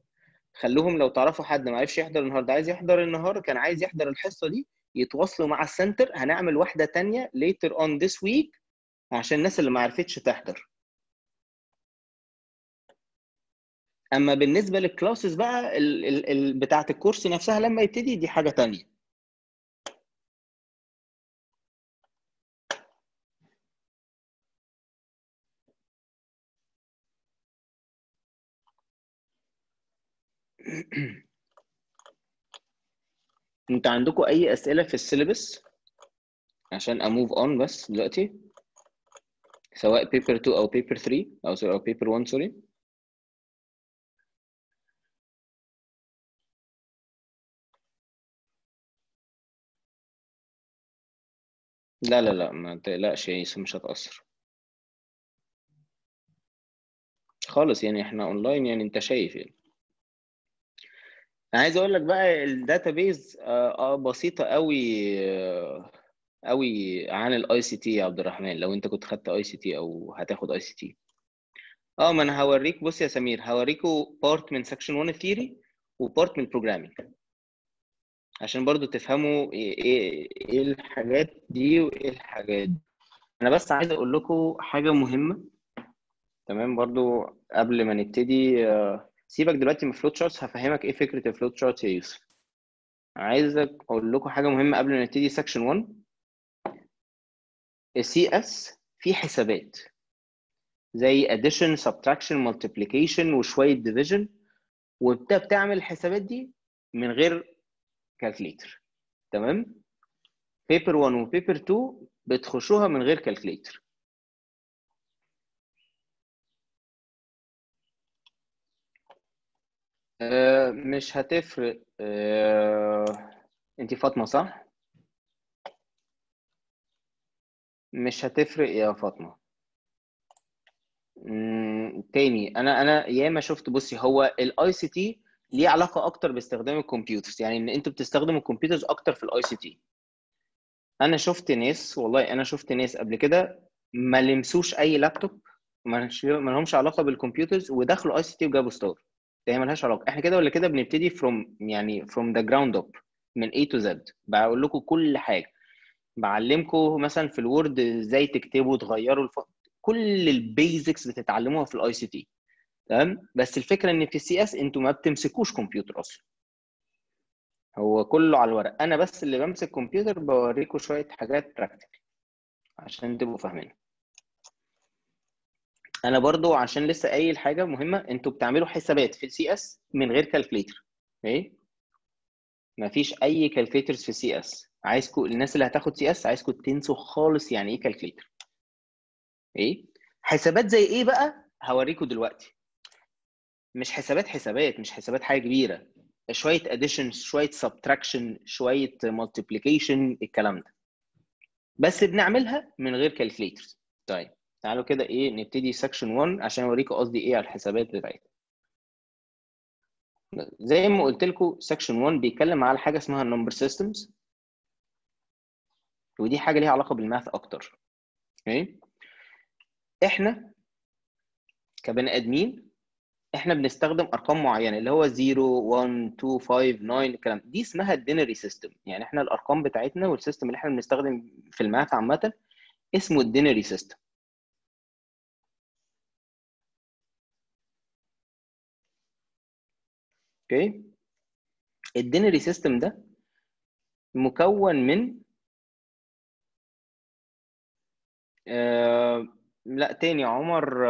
خلوهم لو تعرفوا حد ما عرفش يحضر النهارده عايز يحضر النهارده كان عايز يحضر الحصة دي يتواصلوا مع ال center هنعمل واحدة تانية later on this week عشان الناس اللي ما عرفتش تحضر. أما بالنسبة لل classes بقى ال ال ال بتاعة ال course نفسها لما يبتدي دي حاجة تانية. انت عندكم أي أسئلة في ال syllabus؟ عشان a move on بس دلوقتي. سواء paper 2 أو paper 3 أو sorry أو paper 1 sorry. لا لا لا ما تقلقش يا مش هتأثر. خالص يعني إحنا اونلاين يعني أنت شايف يعني. أنا عايز أقول لك بقى ال database آه بسيطة قوي آه، قوي عن ال ICT يا عبد الرحمن لو انت كنت خدت ICT أو هتاخد ICT آه ما أنا هوريك بص يا سمير هوريكوا part من section 1 theory و part من ال programming عشان برضو تفهموا إيه إيه إيه الحاجات دي وايه الحاجات دي. أنا بس عايز أقول لكم حاجة مهمة تمام برضو قبل ما نبتدي آه، سيبك دلوقتي من flowcharts هفهمك إيه فكرة ال flowchart يا يوسف. عايزك أقول لكم حاجة مهمة قبل ما نبتدي section 1 ال CS فيه حسابات زي addition subtraction multiplication وشوية division. وانت بتعمل الحسابات دي من غير calculator تمام؟ paper 1 و paper 2 بتخشوها من غير calculator آه، مش هتفرق. آه، انت فاطمة صح؟ مش هتفرق يا فاطمة. مم، تاني. أنا أنا ياما شفت بصي هو ال ICT ليه علاقة أكتر باستخدام ال computers. يعني إن أنتوا بتستخدموا ال computers أكتر في ال ICT أنا شفت ناس والله أنا شفت ناس قبل كده ما لمسوش أي لابتوب ما لهمش علاقة بال computers ودخلوا ICT وجابوا star هي ملهاش علاقة. إحنا كده ولا كده بنبتدي from يعني from the ground up من A to Z. بقول لكم كل حاجة. بعلمكم مثلا في ال Word إزاي تكتبوا تغيروا الف... كل ال basics بتتعلموها في ال ICT تمام؟ بس الفكرة إن في ال CS أنتوا ما بتمسكوش كمبيوتر أصلا. هو كله على الورق. أنا بس اللي بمسك كمبيوتر بوريكم شوية حاجات practical عشان تبقوا فاهمين أنا برضو عشان لسه قايل حاجة مهمة أنتوا بتعملوا حسابات في ال CS من غير calculator okay مفيش أي calculators في ال CS. عايزكم الناس اللي هتاخد CS عايزكم تنسوا خالص يعني إيه calculator إيه؟ حسابات زي إيه بقى؟ هوريكم دلوقتي. مش حسابات حسابات مش حسابات حاجة كبيرة. شوية addition شوية subtraction شوية multiplication الكلام ده. بس بنعملها من غير calculators طيب. تعالوا كده إيه نبتدي section 1 عشان اوريكم قصدي إيه على الحسابات بتاعتها. زي ما قلت لكم section 1 بيتكلم على حاجة اسمها ال number systems ودي حاجة ليها علاقة بال math أكتر. okay إحنا كبني آدمين إحنا بنستخدم أرقام معينة اللي هو 0 1 2 5 9 الكلام دي اسمها ال denary system يعني إحنا الأرقام بتاعتنا وال system اللي إحنا بنستخدم في ال math عامة اسمه ال denary system okay؟ ال denary system ده مكون من آه لا تاني عمر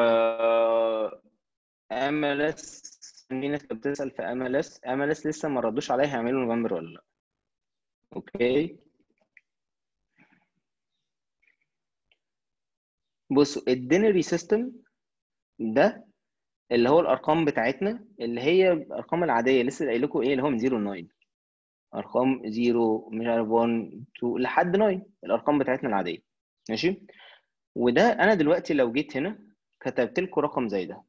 MLS في ناس بتسأل في ام ال اس ام ال اس لسه ما ردوش عليا هيعملوا نوفمبر ولا لا. Okay؟ بصوا ال denary system ده اللي هو الأرقام بتاعتنا اللي هي الأرقام العادية لسه قايل لكم إيه اللي هو من 0 ل 9 أرقام 0 مش عارف 1 2 لحد 9 الأرقام بتاعتنا العادية. ماشي؟ وده أنا دلوقتي لو جيت هنا كتبت لكم رقم زي ده.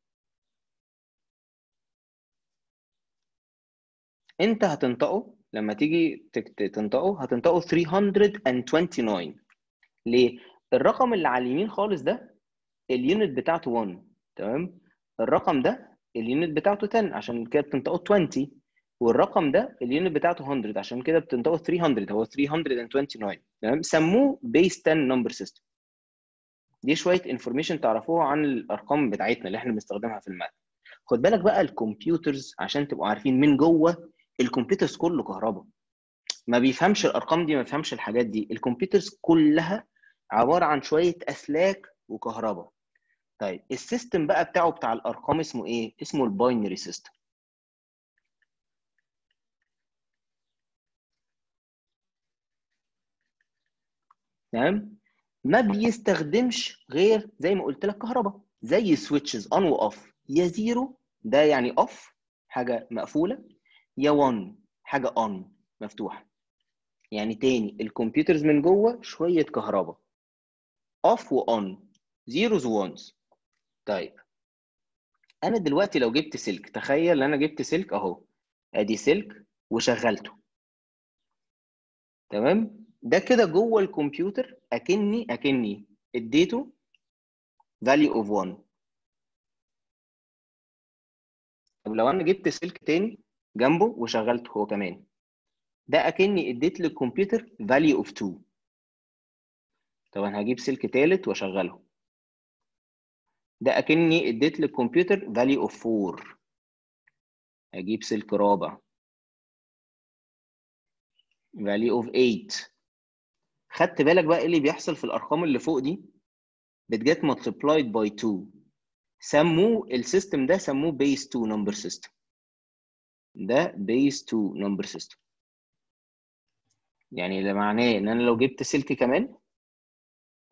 أنت هتنطقه لما تيجي تنطقه هتنطقه 329 ليه؟ الرقم اللي على اليمين خالص ده ال unit بتاعته 1 تمام؟ الرقم ده ال unit بتاعته 10 عشان كده بتنطقه 20 والرقم ده ال unit بتاعته 100 عشان كده بتنطقه 300 هو 329 تمام؟ سموه base 10 number system دي شوية information تعرفوها عن الأرقام بتاعتنا اللي إحنا بنستخدمها في ال math. خد بالك بقى ال computers عشان تبقوا عارفين من جوه ال computers كله كهرباء. ما بيفهمش الأرقام دي ما بيفهمش الحاجات دي. ال computers كلها عبارة عن شوية أسلاك وكهرباء. طيب ال system بقى بتاعه بتاع الأرقام اسمه إيه؟ اسمه ال binary system. تمام؟ ما بيستخدمش غير زي ما قلت لك كهرباء زي switches on و off يا zero ده يعني off حاجة مقفولة. يا 1 حاجة on مفتوحة. يعني تاني ال computers من جوه شوية كهرباء. off و on zeros و ones طيب. أنا دلوقتي لو جبت سلك تخيل أنا جبت سلك أهو. أدي سلك وشغلته. تمام؟ ده كده جوه الكمبيوتر أكني أكني اديته value of 1 طب لو أنا جبت سلك تاني جنبه وشغلته هو كمان. ده أكني اديت للكمبيوتر value of 2 طبعا هجيب سلك تالت وأشغله. ده أكني اديت للكمبيوتر value of 4 هجيب سلك رابع. value of 8 خدت بالك بقى إيه اللي بيحصل في الأرقام اللي فوق دي؟ بتجت multiplied by 2 سموه السيستم ده سموه base 2 number system. ده base 2 number system. يعني ده معناه إن أنا لو جبت سلك كمان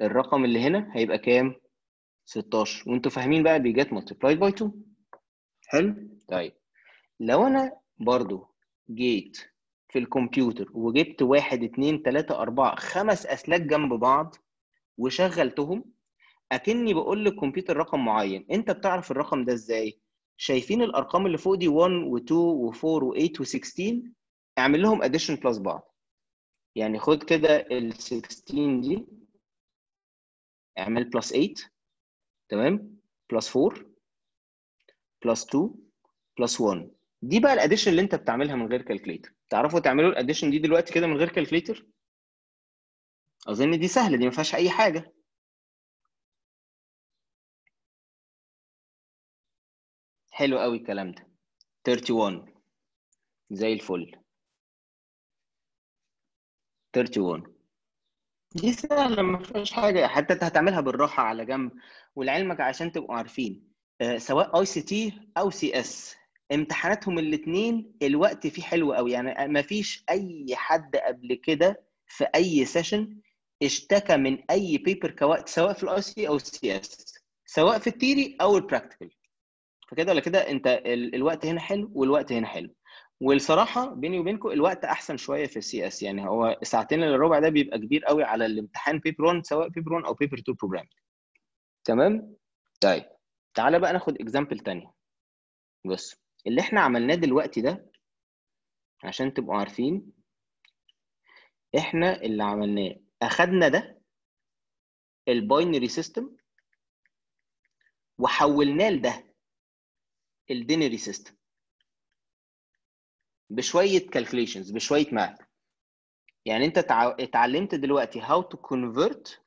الرقم اللي هنا هيبقى كام؟ 16 وانتوا فاهمين بقى بيجت multiplied by 2 حلو؟ طيب. لو أنا برضو جيت في الكمبيوتر وجبت واحد اتنين تلاتة أربعة خمس أسلاك جنب بعض وشغلتهم أكني بقول للكمبيوتر رقم معين. أنت بتعرف الرقم ده إزاي؟ شايفين الأرقام اللي فوق دي 1 و2 و4 و8 و16 اعمل لهم addition plus بعض. يعني خد كده ال 16 دي اعمل plus 8 تمام؟ plus 4 plus 2 plus 1 دي بقى ال addition اللي انت بتعملها من غير calculator تعرفوا تعملوا ال addition دي دلوقتي كده من غير calculator أظن دي سهلة دي ما فيهاش أي حاجة. حلو قوي الكلام ده. 31 زي الفل. 31 دي سهلة ما فيهاش حاجة. حتى أنت هتعملها بالراحة على جنب ولعلمك عشان تبقوا عارفين آه، سواء ICT أو CS امتحاناتهم الاثنين الوقت فيه حلو قوي يعني ما فيش أي حد قبل كده في أي session اشتكى من أي paper كوقت سواء في ال IC أو ال CS سواء في ال theory أو ال practical فكده ولا كده أنت ال- الوقت هنا حلو والوقت هنا حلو. والصراحة بيني وبينكم الوقت أحسن شوية في ال CS. يعني هو ساعتين إلا ربع ده بيبقى كبير قوي على الامتحان paper 1 سواء paper 1 أو paper 2 program تمام؟ طيب تعالى بقى ناخد example تانية بص اللي إحنا عملناه دلوقتي ده عشان تبقوا عارفين إحنا اللي عملناه أخدنا ده ال binary system وحولناه لده ال denary system بشوية calculations بشوية math يعني انت تع- اتعلمت دلوقتي how to convert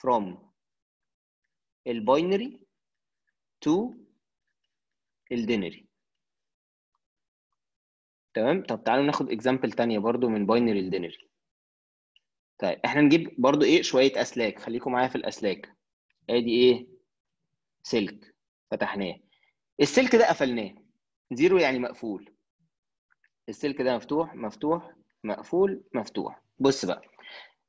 from ال binary to ال denary تمام؟ طب تعالوا ناخد example تانية برضو من binary ل denary طيب إحنا نجيب برضو إيه؟ شوية أسلاك. خليكم معايا في الأسلاك. ادي إيه؟ سلك فتحناه. السلك ده قفلناه. zero يعني مقفول. السلك ده مفتوح مفتوح مقفول مفتوح. بص بقى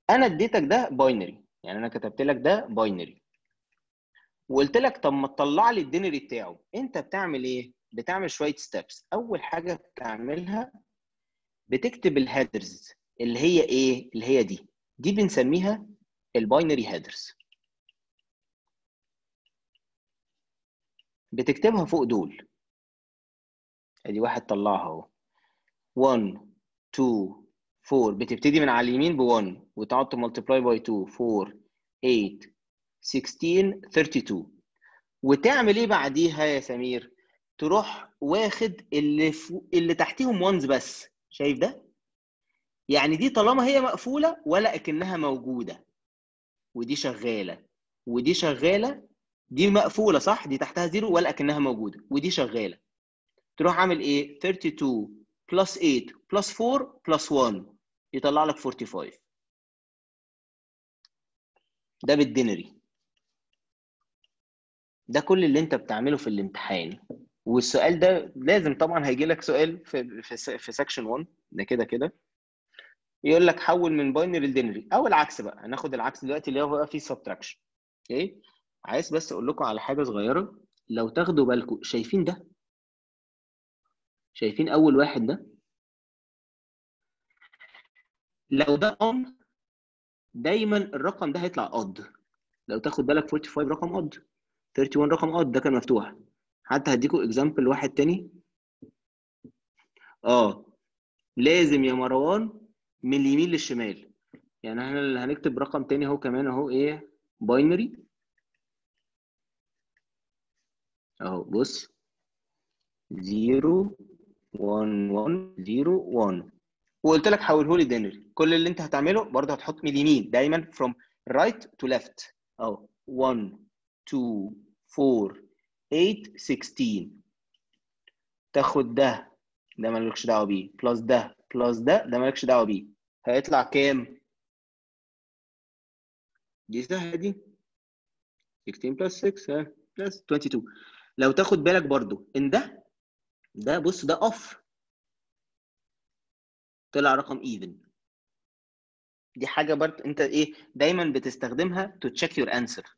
أنا اديتك ده binary يعني أنا كتبت لك ده binary وقلت لك طب ما تطلع لي ال denary بتاعه. أنت بتعمل إيه؟ بتعمل شوية steps أول حاجة بتعملها بتكتب ال headers اللي هي إيه؟ اللي هي دي. دي بنسميها ال binary headers بتكتبها فوق دول. ادي واحد طلعها اهو. 1 2 4 بتبتدي من على اليمين ب 1 وتقعد تملتبلاي باي 2 4 8 16 32 وتعمل إيه بعديها يا سمير؟ تروح واخد اللي فوق اللي تحتيهم وانز بس. شايف ده؟ يعني دي طالما هي مقفولة ولا أكنها موجودة. ودي شغالة. ودي شغالة. دي مقفولة صح؟ دي تحتها zero ولا أكنها موجودة. ودي شغالة. تروح عامل إيه؟ 32 plus 8 plus 4 plus 1 يطلع لك 45 ده بال denary ده كل اللي أنت بتعمله في الامتحان. والسؤال ده لازم طبعا هيجي لك سؤال في في في section 1 ده كده كده. يقول لك حول من binary ل denary أو العكس بقى. هناخد العكس دلوقتي اللي هو بقى فيه subtraction okay؟ عايز بس أقول لكم على حاجة صغيرة. لو تاخدوا بالكم شايفين ده؟ شايفين أول واحد ده؟ لو ده on دايما الرقم ده هيطلع odd لو تاخد بالك 45 رقم odd 31 رقم odd ده كان مفتوح. حتى هديكم example واحد تاني. آه. لازم يا مروان من اليمين للشمال. يعني إحنا اللي هنكتب رقم تاني أهو كمان أهو إيه؟ باينري أهو بص. 0 1 1 0 1 وقلت لك حوله لي دينري كل اللي انت هتعمله برضه هتحط من اليمين دايما from right to left. أهو. 1 2 4 8 16 تاخد ده ده مالكش دعوة بيه. plus ده plus ده ده مالكش دعوة بيه. هيطلع كام؟ دي سهلة دي. 16 plus 6 ها plus 22 لو تاخد بالك برضو إن ده ده بص ده off طلع رقم even دي حاجة برضه انت إيه دايما بتستخدمها to check your answer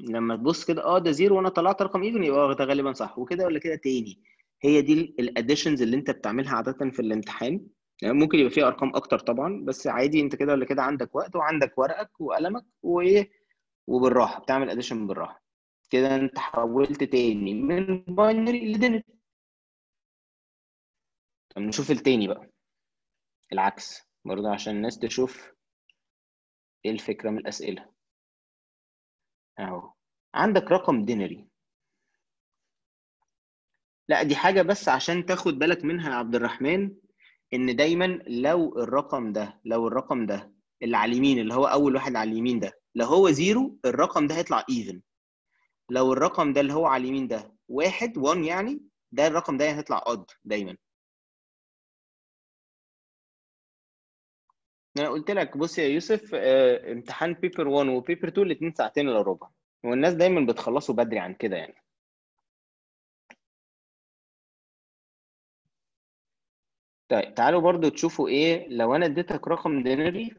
لما تبص كده آه ده zero وأنا طلعت رقم even يبقى ده غالبا صح. وكده ولا كده تاني. هي دي ال additions اللي انت بتعملها عاده في الامتحان. يعني ممكن يبقى فيها أرقام أكتر طبعا بس عادي انت كده ولا كده عندك وقت وعندك ورقك وقلمك وإيه وبالراحة بتعمل addition بالراحة. كده انت حولت تاني من binary ل denary طب نشوف التاني بقى. العكس. برضه عشان الناس تشوف إيه الفكرة من الأسئلة. اهو. عندك رقم denary. لا دي حاجة بس عشان تاخد بالك منها يا عبد الرحمن إن دايما لو الرقم ده لو الرقم ده اللي على اليمين اللي هو أول واحد على اليمين ده لو هو zero الرقم ده هيطلع even لو الرقم ده اللي هو على اليمين ده واحد 1 يعني ده الرقم ده هيطلع odd دايما. أنا قلت لك بص يا يوسف آه امتحان paper 1 و paper 2 الاثنين ساعتين إلا ربع. والناس دايما بتخلصوا بدري عن كده يعني. طيب تعالوا برضو تشوفوا إيه لو أنا اديتك رقم denary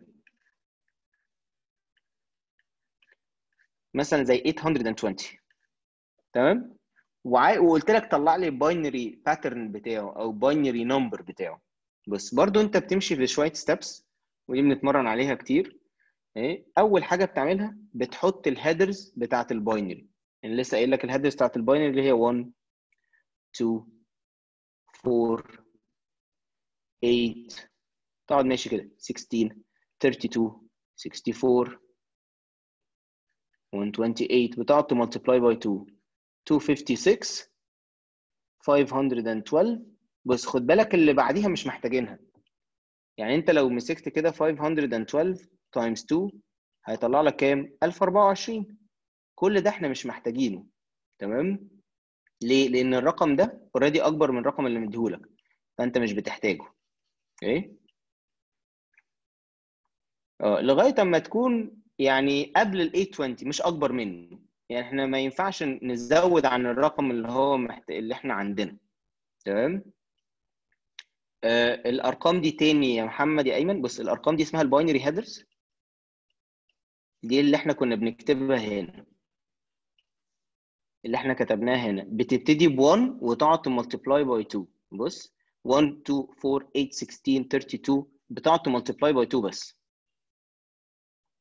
مثلا زي 820 تمام. وقلت لك طلع لي binary pattern بتاعه أو binary number بتاعه. بس برضو أنت بتمشي في شوية steps ودي بنتمرن عليها كتير. إيه أول حاجة بتعملها بتحط ال headers بتاعت ال binary. يعني لسه قايل لك ال headers بتاعت ال binary اللي هي 1 2 4 8 تقعد ماشي كده 16 32 64 128 بتقعد ت multiply by 2 256 512 بس خد بالك اللي بعديها مش محتاجينها. يعني انت لو مسكت كده 512 times 2 هيطلع لك كام؟ 1024 كل ده إحنا مش محتاجينه. تمام؟ ليه؟ لأن الرقم ده already أكبر من الرقم اللي مديهولك. فأنت مش بتحتاجه. إيه؟ آه لغاية أما تكون يعني قبل ال 820 مش أكبر منه. يعني إحنا ما ينفعش نزود عن الرقم اللي هو محت... اللي إحنا عندنا. تمام؟ آه الأرقام دي تاني يا محمد يا أيمن. بص الأرقام دي اسمها ال binary headers. دي اللي إحنا كنا بنكتبها هنا. اللي إحنا كتبناها هنا. بتبتدي ب 1 وتقعد ت multiply by 2 بص 1 2 4 8 16 32 بتقعد ت multiply by 2 بس.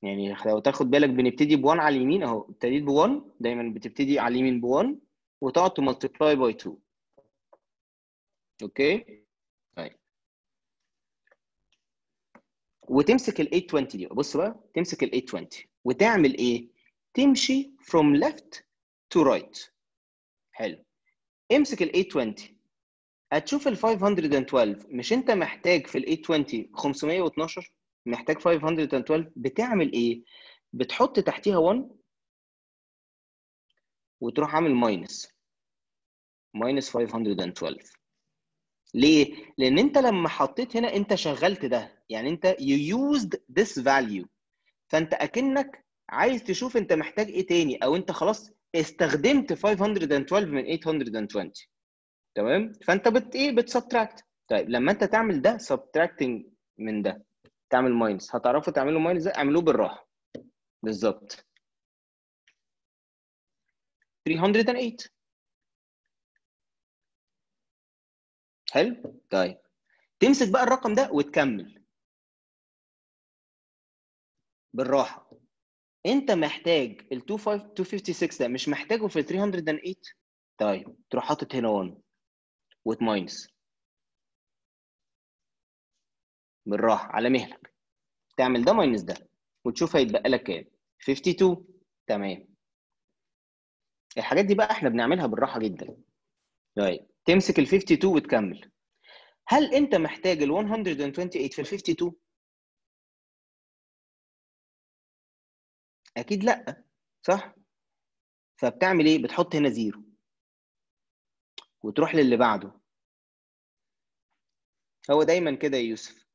يعني لو تاخد بالك بنبتدي ب 1 على اليمين أهو. ابتديت ب 1 دايما بتبتدي على اليمين ب 1 وتقعد ت multiply by 2 okay؟ طيب. وتمسك ال 820 دي. بص بقى تمسك ال 820 وتعمل إيه؟ تمشي from left to right. حلو. امسك ال 820 هتشوف ال 512 مش أنت محتاج في ال 820 512 محتاج 512 بتعمل إيه؟ بتحط تحتيها 1 وتروح عامل minus minus 512 ليه؟ لأن أنت لما حطيت هنا أنت شغلت ده، يعني أنت you used this value. فأنت أكنك عايز تشوف أنت محتاج إيه تاني أو أنت خلاص استخدمت 512 من 820 تمام؟ فأنت بت إيه؟ بت subtract. طيب لما أنت تعمل ده subtracting من ده تعمل minus هتعرفوا تعملوا minus ده؟ اعملوه بالراحة. بالظبط. 308 حلو؟ طيب. تمسك بقى الرقم ده وتكمل. بالراحة. انت محتاج ال 256 ده مش محتاجه في ال 308 طيب. تروح حاطط هنا 1 وت minus بالراحة. على مهلك. تعمل ده minus ده. وتشوف هيتبقى لك كام؟ 52 تمام. الحاجات دي بقى إحنا بنعملها بالراحة جدا. طيب تمسك ال 52 وتكمل. هل أنت محتاج ال 128 في ال 52 أكيد لأ صح؟ فبتعمل إيه؟ بتحط هنا zero وتروح للي بعده. هو دايما كده يا يوسف.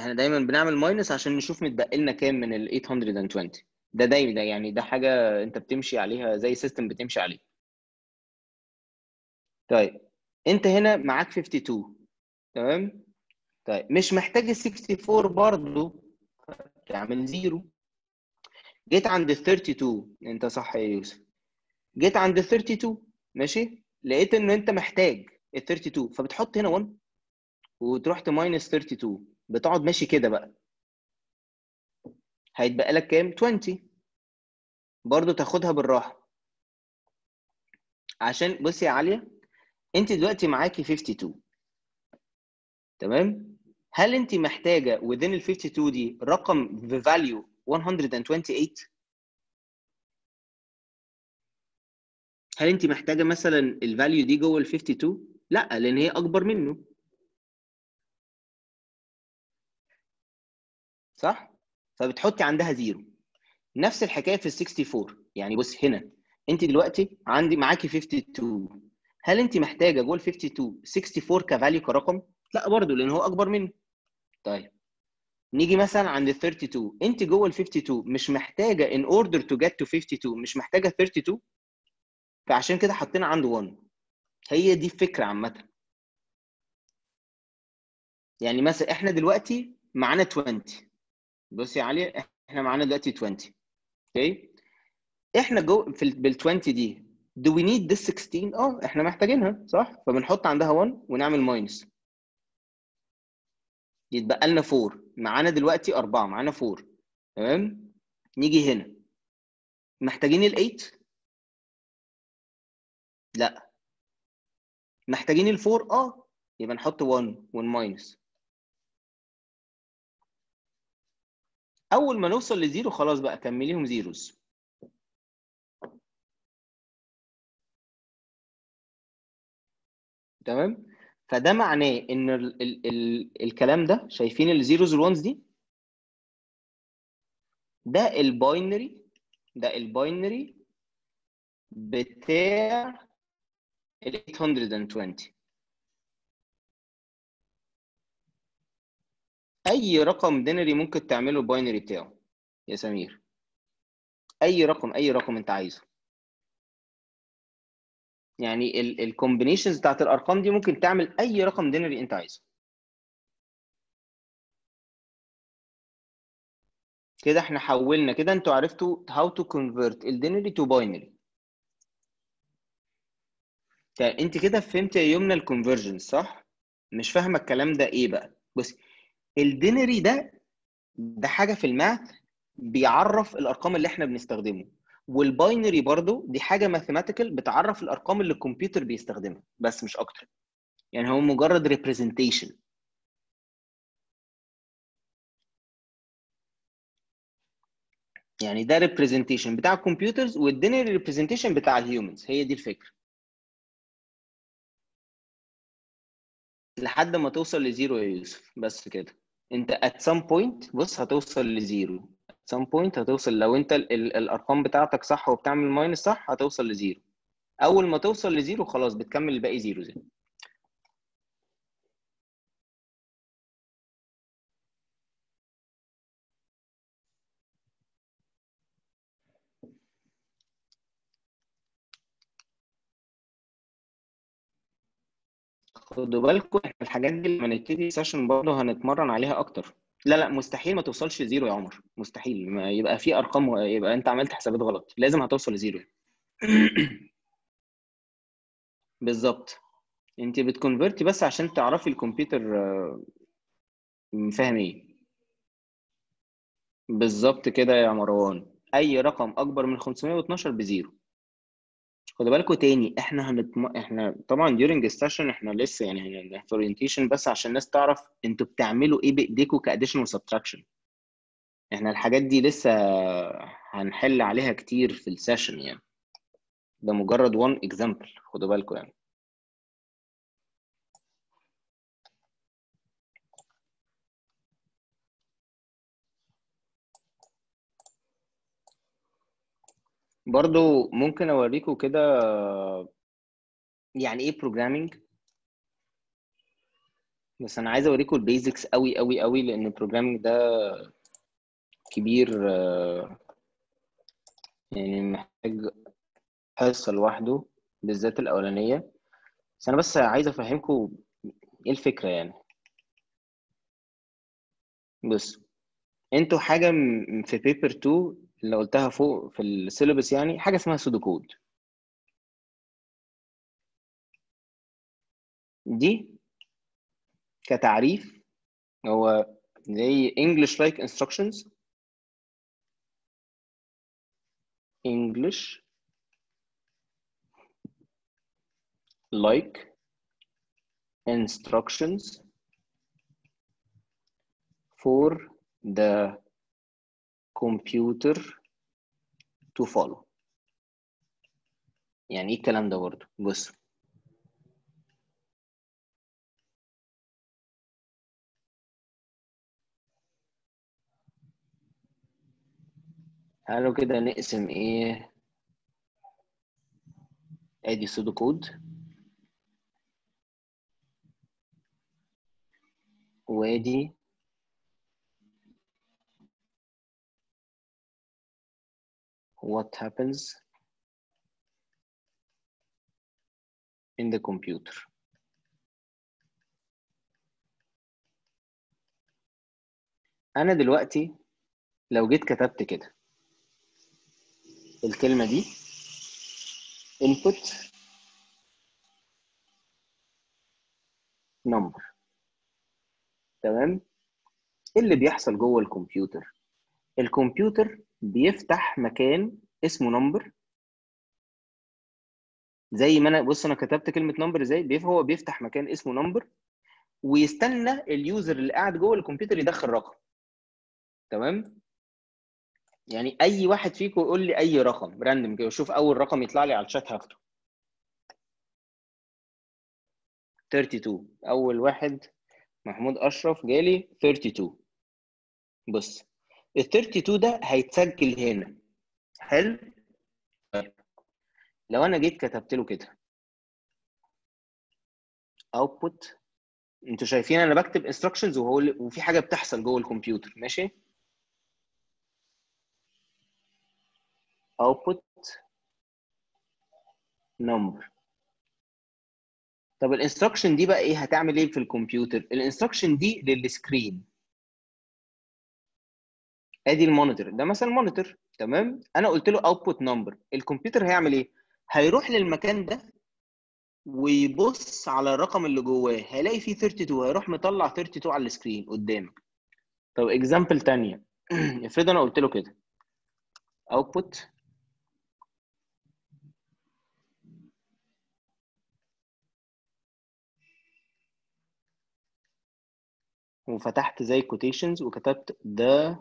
إحنا دايما بنعمل minus عشان نشوف متبقي لنا كام من ال 820 ده دايما ده يعني ده حاجة أنت بتمشي عليها زي system بتمشي عليه. طيب انت هنا معاك 52 تمام؟ طيب مش محتاج ال 64 برضه تعمل zero جيت عند ال 32 انت صح يا يوسف. جيت عند ال 32 ماشي؟ لقيت ان انت محتاج ال 32 فبتحط هنا 1 وتروح ت minus 32 بتقعد ماشي كده بقى. هيتبقى لك كام؟ 20 برضو تاخدها بالراحة. عشان بصي يا عالية انت دلوقتي معاكي 52 تمام؟ هل انت محتاجة within ال 52 دي رقم ب value 128 هل انت محتاجة مثلا ال value دي جوه ال 52 لا لأن هي أكبر منه. صح؟ فبتحطي عندها zero نفس الحكاية في ال 64 يعني بص هنا انت دلوقتي عندي معاكي 52 هل انت محتاجة جوه ال 52 64 ك value كرقم؟ لا برضه لأن هو أكبر منه. طيب. نيجي مثلا عند ال 32 انت جوه ال 52 مش محتاجة in order to get to 52 مش محتاجة 32 فعشان كده حطينا عنده 1 هي دي الفكرة عامة. يعني مثلا إحنا دلوقتي معانا 20 بص يا علي إحنا معانا دلوقتي 20 okay إحنا جوه ال 20 دي do we need this 16 آه إحنا محتاجينها صح؟ فبنحط عندها 1 ونعمل minus يتبقى لنا 4 معانا دلوقتي 4 معانا 4 تمام؟ نيجي هنا. محتاجين ال 8 لا. محتاجين ال 4 آه. يبقى نحط 1 ون minus أول ما نوصل ل zero خلاص بقى كمليهم zeros. تمام؟ فده معناه إن ال ال ال الكلام ده شايفين ال zeros وال ones دي؟ ده ال binary ده ال binary بتاع ال 820 أي رقم denary ممكن تعمله ال binary بتاعه يا سمير؟ أي رقم أي رقم أنت عايزه. يعني ال combinations بتاعت الأرقام دي ممكن تعمل أي رقم denary أنت عايزه. كده إحنا حولنا كده أنتوا عرفتوا how to convert ال denary binary. طيب أنت كده فهمت يا يمنى ال conversion صح؟ مش فاهمة الكلام ده إيه بقى. بص ال denary ده ده حاجة في ال math بيعرف الأرقام اللي إحنا بنستخدمه. وال binary برضو دي حاجة mathematical بتعرف الأرقام اللي الكمبيوتر بيستخدمها بس مش أكتر. يعني هو مجرد representation يعني ده representation بتاع ال computers وال denary representation بتاع ال humans هي دي الفكرة. لحد ما توصل ل zero يا يوسف. بس كده. انت at some point بص هتوصل ل zero some point هتوصل لو انت ال ال الأرقام بتاعتك صح وبتعمل minus صح هتوصل ل zero أول ما توصل ل zero خلاص بتكمل الباقي زيرو زي. خدوا بالكم إحنا الحاجات دي لما نبتدي session برضه هنتمرن عليها أكتر. لا لا مستحيل ما توصلش ل zero يا عمر. مستحيل. ما يبقى في أرقام يبقى أنت عملت حسابات غلط. لازم هتوصل ل zero. بالظبط. أنت بت convert ي بس عشان تعرفي الكمبيوتر آه، فاهم إيه. بالظبط كده يا مروان. أي رقم أكبر من 512 ب zero. خدوا بالكم تاني إحنا هنتم... إحنا طبعا during ال session إحنا لسه يعني هن- في orientation بس عشان الناس تعرف أنتوا بتعملوا إيه بايديكم conditional subtraction إحنا الحاجات دي لسه هنحل عليها كتير في ال session يعني. ده مجرد one example خدوا بالكم يعني. برضو ممكن اوريكم كده يعني إيه programming بس أنا عايز اوريكم ال basics قوي قوي قوي لأن ال programming ده كبير يعني محتاج حصة لوحده بالذات الأولانية. بس أنا بس عايز أفهمكم إيه الفكرة يعني. بص أنتوا حاجة في paper 2 اللي قلتها فوق في ال syllabus يعني حاجة اسمها pseudo دي كتعريف هو زي English like instructions. English like instructions for the computer to follow. يعني إيه الكلام ده برضه؟ بص. تعالوا كده نقسم إيه؟ أدي سودو كود وأدي what happens in the computer. أنا دلوقتي لو جيت كتبت كده الكلمة دي input number. تمام؟ إيه اللي بيحصل جوه ال computer؟ ال computer بيفتح مكان اسمه number زي ما أنا بص أنا كتبت كلمة number إزاي؟ هو بيفتح مكان اسمه نمبر ويستنى ال user اللي قاعد جوه الكمبيوتر يدخل رقم. تمام؟ يعني أي واحد فيكم يقول لي أي رقم random كده شوف أول رقم يطلع لي على الشات هاخده. 32 أول واحد محمود أشرف جالي 32 بص ال 32 ده هيتسجل هنا. حلو؟ طيب. لو أنا جيت كتبت له كده. output. أنتوا شايفين أنا بكتب instructions وهو وفي حاجة بتحصل جوه الكمبيوتر. ماشي؟ output number. طب ال instruction دي بقى إيه؟ هتعمل إيه في الكمبيوتر؟ ال instruction دي لل screen ادي ال monitor. ده مثلا monitor تمام؟ أنا قلت له output number ال computer هيعمل إيه؟ هيروح للمكان ده ويبص على الرقم اللي جواه. هيلاقي فيه 32 هيروح مطلع 32 على ال screen قدامك. طب example تانية. افرض أنا قلت له كده. output وفتحت زي quotations وكتبت the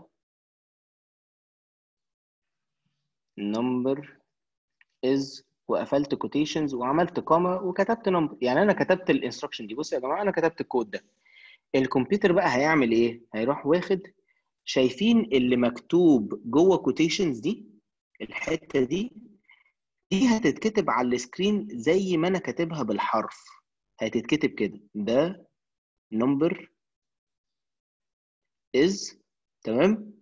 number is وقفلت quotations وعملت comma وكتبت number يعني أنا كتبت ال instruction دي. بصوا يا جماعة أنا كتبت الكود ده. الكمبيوتر بقى هيعمل إيه؟ هيروح واخد شايفين اللي مكتوب جوه quotations دي؟ الحتة دي دي هتتكتب على ال screen زي ما أنا كاتبها بالحرف. هتتكتب كده. ده number is تمام؟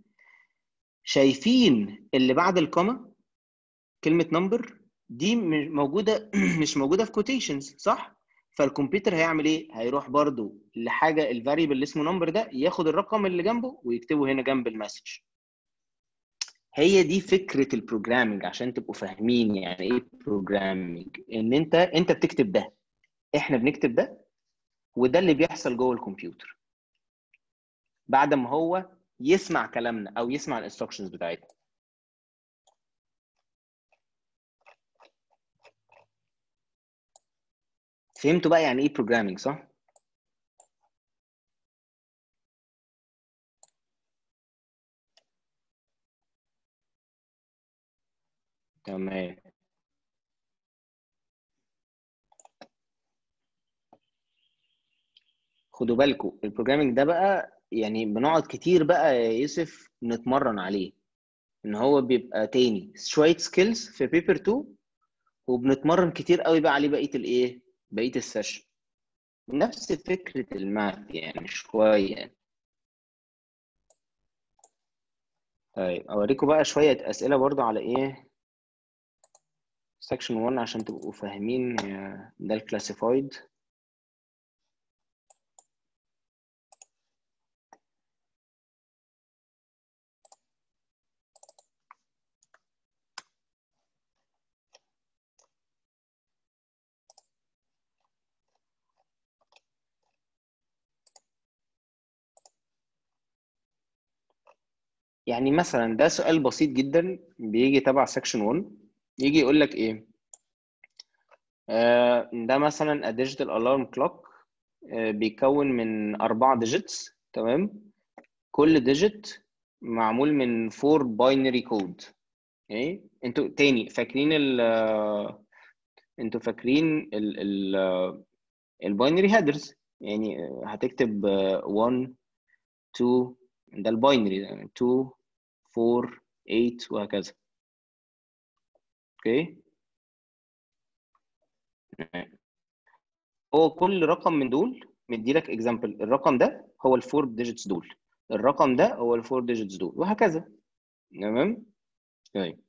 شايفين اللي بعد ال comma؟ كلمة number دي م- موجودة مش موجودة في quotations صح؟ فالكمبيوتر هيعمل إيه؟ هيروح برضو لحاجة ال variable اللي اسمه number ده ياخد الرقم اللي جنبه ويكتبه هنا جنب ال message. هي دي فكرة ال programming عشان تبقوا فاهمين يعني إيه programming إن أنت أنت بتكتب ده. إحنا بنكتب ده وده اللي بيحصل جوه الكمبيوتر. بعد ما هو يسمع كلامنا أو يسمع ال instructions بتاعتنا. فهمتوا بقى يعني إيه programming صح؟ تمام. خدوا بالكم ال programming ده بقى يعني بنقعد كتير بقى يا يوسف نتمرن عليه. إن هو بيبقى تاني. شوية skills في paper 2 وبنتمرن كتير قوي بقى عليه بقية الايه بقية ال session. نفس فكرة ال math يعني شوية يعني. طيب أوريكم بقى شوية أسئلة برضو على إيه؟ section 1 عشان تبقوا فاهمين هي ده ال classified يعني مثلا ده سؤال بسيط جدا بيجي تبع section 1 يجي يقول لك إيه؟ آه ده مثلا alarm clock آه بيكون من أربعة digits تمام؟ كل digit معمول من 4 binary code. إيه؟ أنتوا تاني فاكرين ال أنتوا فاكرين ال ال ال binary headers يعني هتكتب 1 2 ده ال binary 2 4 8 وهكذا. okay هو كل رقم من دول مدي لك example الرقم ده هو ال four digits دول. الرقم ده هو ال four digits دول. وهكذا. تمام؟ طيب.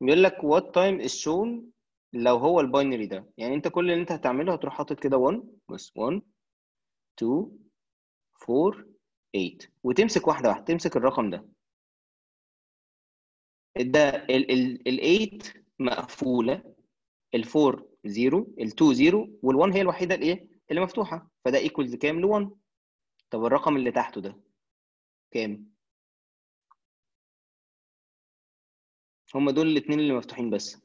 بيقول لك what time is shown لو هو ال binary ده. يعني انت كل اللي انت هتعمله هتروح حاطط كده 1 بس 1 2 4 8 وتمسك واحدة واحدة. تمسك الرقم ده. ده ال ال ال 8 مقفولة ال 4 0 ال 2 0 وال 1 هي الوحيدة الإيه؟ اللي مفتوحة. فده equals كام ل 1 طب الرقم اللي تحته ده كام؟ هم دول الاثنين اللي مفتوحين بس.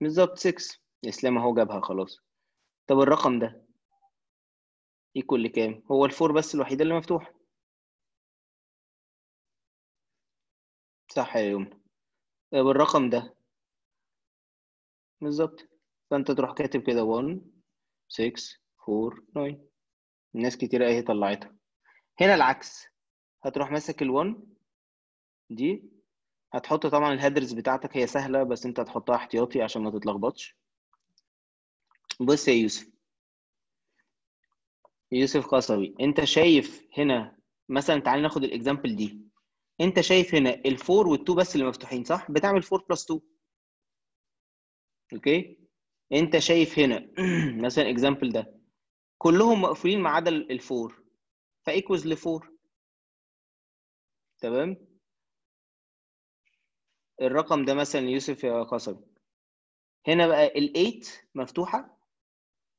بالظبط 6 إسلام أهو جابها خلاص. طب الرقم ده ايكوال لكام؟ هو الفور بس الوحيدة اللي مفتوحة. صح يا يمنى طب الرقم ده. بالظبط. فأنت تروح كاتب كده 1 6 4 9 الناس كتير اهي طلعتها. هنا العكس. هتروح ماسك ال1 دي. هتحط طبعا ال headers بتاعتك هي سهلة بس أنت هتحطها احتياطي عشان ما تتلخبطش. بص يا يوسف. يوسف قصبي أنت شايف هنا مثلا تعالى ناخد ال example دي. انت شايف هنا ال4 وال2 بس اللي مفتوحين صح؟ بتعمل 4 plus 2 okay؟ انت شايف هنا مثلا example ده. كلهم مقفولين ما عدا ال4 فايكوز ل 4 تمام؟ الرقم ده مثلا يوسف يا قصبي هنا بقى ال8 مفتوحة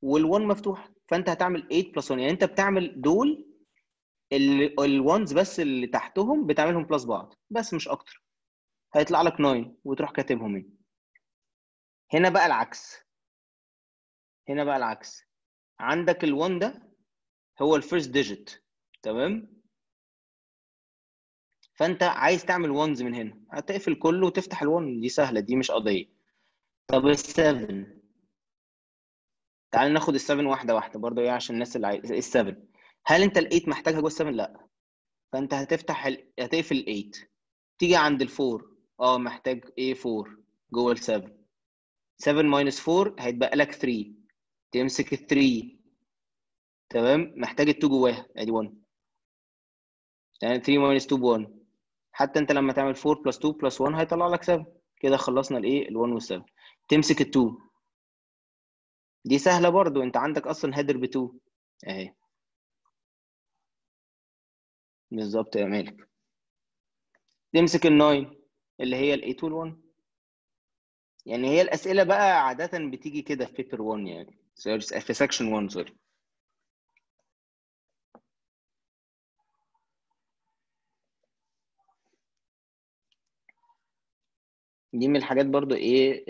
وال1 مفتوحة. فأنت هتعمل 8 plus 1 يعني أنت بتعمل دول ال ones بس اللي تحتهم بتعملهم plus بعض بس مش أكتر. هيطلع لك 9 وتروح كاتبهم هنا. هنا بقى العكس. هنا بقى العكس. عندك ال1 ده هو ال first digit تمام؟ فأنت عايز تعمل ones من هنا. هتقفل كله وتفتح ال1 دي سهلة دي مش قضية. طب ال7 تعال ناخد ال7 واحدة واحدة برضه إيه؟ عشان الناس اللي عايز ال7 هل انت ال8 محتاجها جوه ال7 لا. فانت هتفتح ال... هتقفل ال8 تيجي عند ال4 آه محتاج إيه 4 جوه ال7 7 minus 4 هيتبقى لك 3 تمسك ال 3 تمام؟ محتاج ال 2 جواها. ادي 1 يعني 3 minus 2 ب 1 حتى انت لما تعمل 4 plus 2 plus 1 هيطلع لك 7 كده خلصنا الايه ال 1 وال 7 تمسك ال 2 دي سهلة برضو. انت عندك أصلا header ب 2 اهي. بالظبط يا مالك. تمسك ال nine اللي هي ال 8 وال 1 يعني هي الأسئلة بقى عادة بتيجي كده في paper 1 يعني. في section 1 sorry دي من الحاجات برضو إيه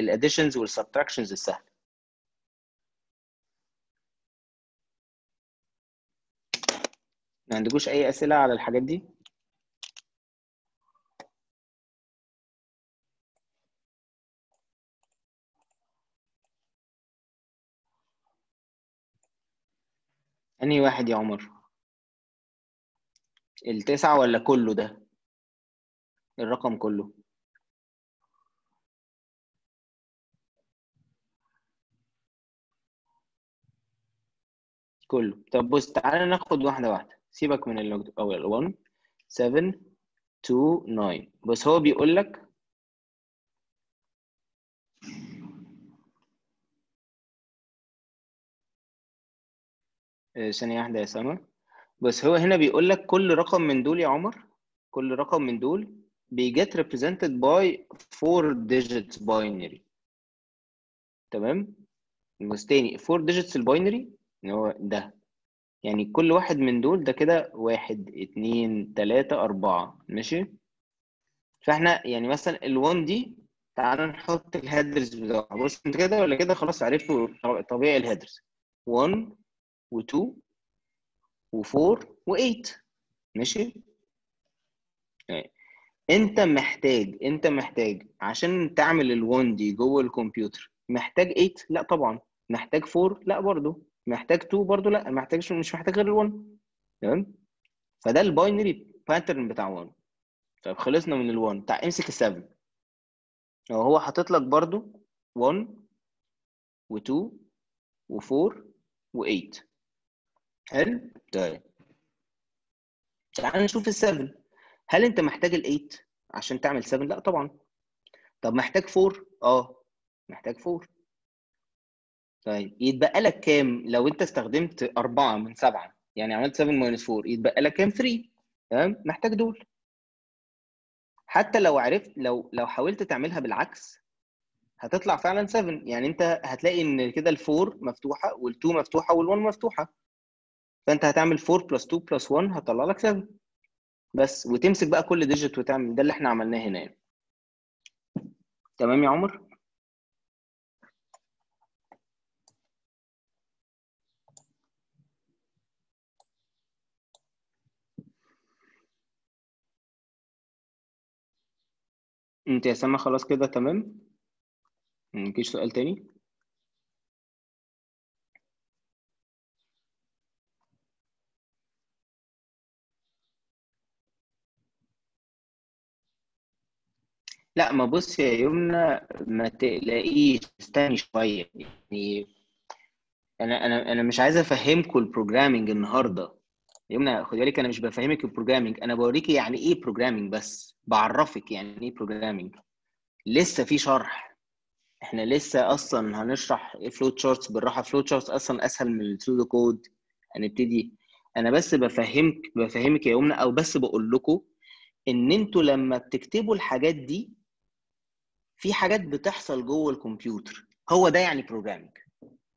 ال additions وال subtractions السهلة. ما عندكوش أي أسئلة على الحاجات دي؟ أنهي واحد يا عمر؟ التسعة ولا كله ده؟ الرقم كله. كله. طب بص تعالى ناخد واحدة واحدة. سيبك من الأول 1 7 2 9 بس هو بيقول لك آه، ثانية واحدة يا سما. بس هو هنا بيقول لك كل رقم من دول يا عمر كل رقم من دول بيجت represented by 4 digits binary. تمام؟ بس تاني 4 digits ال binary اللي هو ده. يعني كل واحد من دول ده كده واحد اتنين تلاتة أربعة ماشي؟ فإحنا يعني مثلا ال1 دي تعال نحط ال headers بتاعها بص أنت كده ولا كده؟ خلاص عرفتوا طبيعي ال headers 1 و2 و4 و8 ماشي؟ انت محتاج انت محتاج عشان تعمل ال1 دي جوه الكمبيوتر محتاج 8 لا طبعا. محتاج 4 لا برضه محتاج 2 برضه لا محتاج مش محتاج غير ال1 تمام؟ فده ال binary pattern بتاع 1 طيب خلصنا من ال1 تعال امسك ال7 هو حاطط لك برضه 1 و2 و4 و8 حلو؟ طيب. تعال نشوف ال7 هل انت محتاج ال8 عشان تعمل 7 لا طبعا. طب محتاج 4 آه. محتاج 4 طيب يتبقى لك كام؟ لو انت استخدمت 4 من 7 يعني عملت 7 minus 4 يتبقى لك كام؟ 3 تمام؟ محتاج دول. حتى لو عرفت لو لو حاولت تعملها بالعكس هتطلع فعلا 7 يعني انت هتلاقي ان كده ال4 مفتوحة وال2 مفتوحة وال1 مفتوحة. فانت هتعمل 4 plus 2 plus 1 هتطلع لك 7 بس وتمسك بقى كل ديجيت وتعمل ده اللي إحنا عملناه هنا يعني. تمام يا عمر؟ انت يا سما خلاص كده تمام. مفيش سؤال تاني؟ لا ما بص يا يمنى ما تقلقيش استني شوية. يعني أنا أنا أنا مش عايز افهمكم ال programming النهارده. يمنى خدي بالك أنا مش بفهمك ال programming أنا بوريكي يعني إيه programming بس بعرفك يعني إيه programming لسه في شرح. إحنا لسه أصلا هنشرح إيه flowcharts بالراحة. flowcharts أصلا أسهل من ال pseudocode هنبتدي. أنا بس بفهمك بفهمك يا يمنى أو بس بقول لكم إن أنتوا لما بتكتبوا الحاجات دي في حاجات بتحصل جوه الكمبيوتر. هو ده يعني programming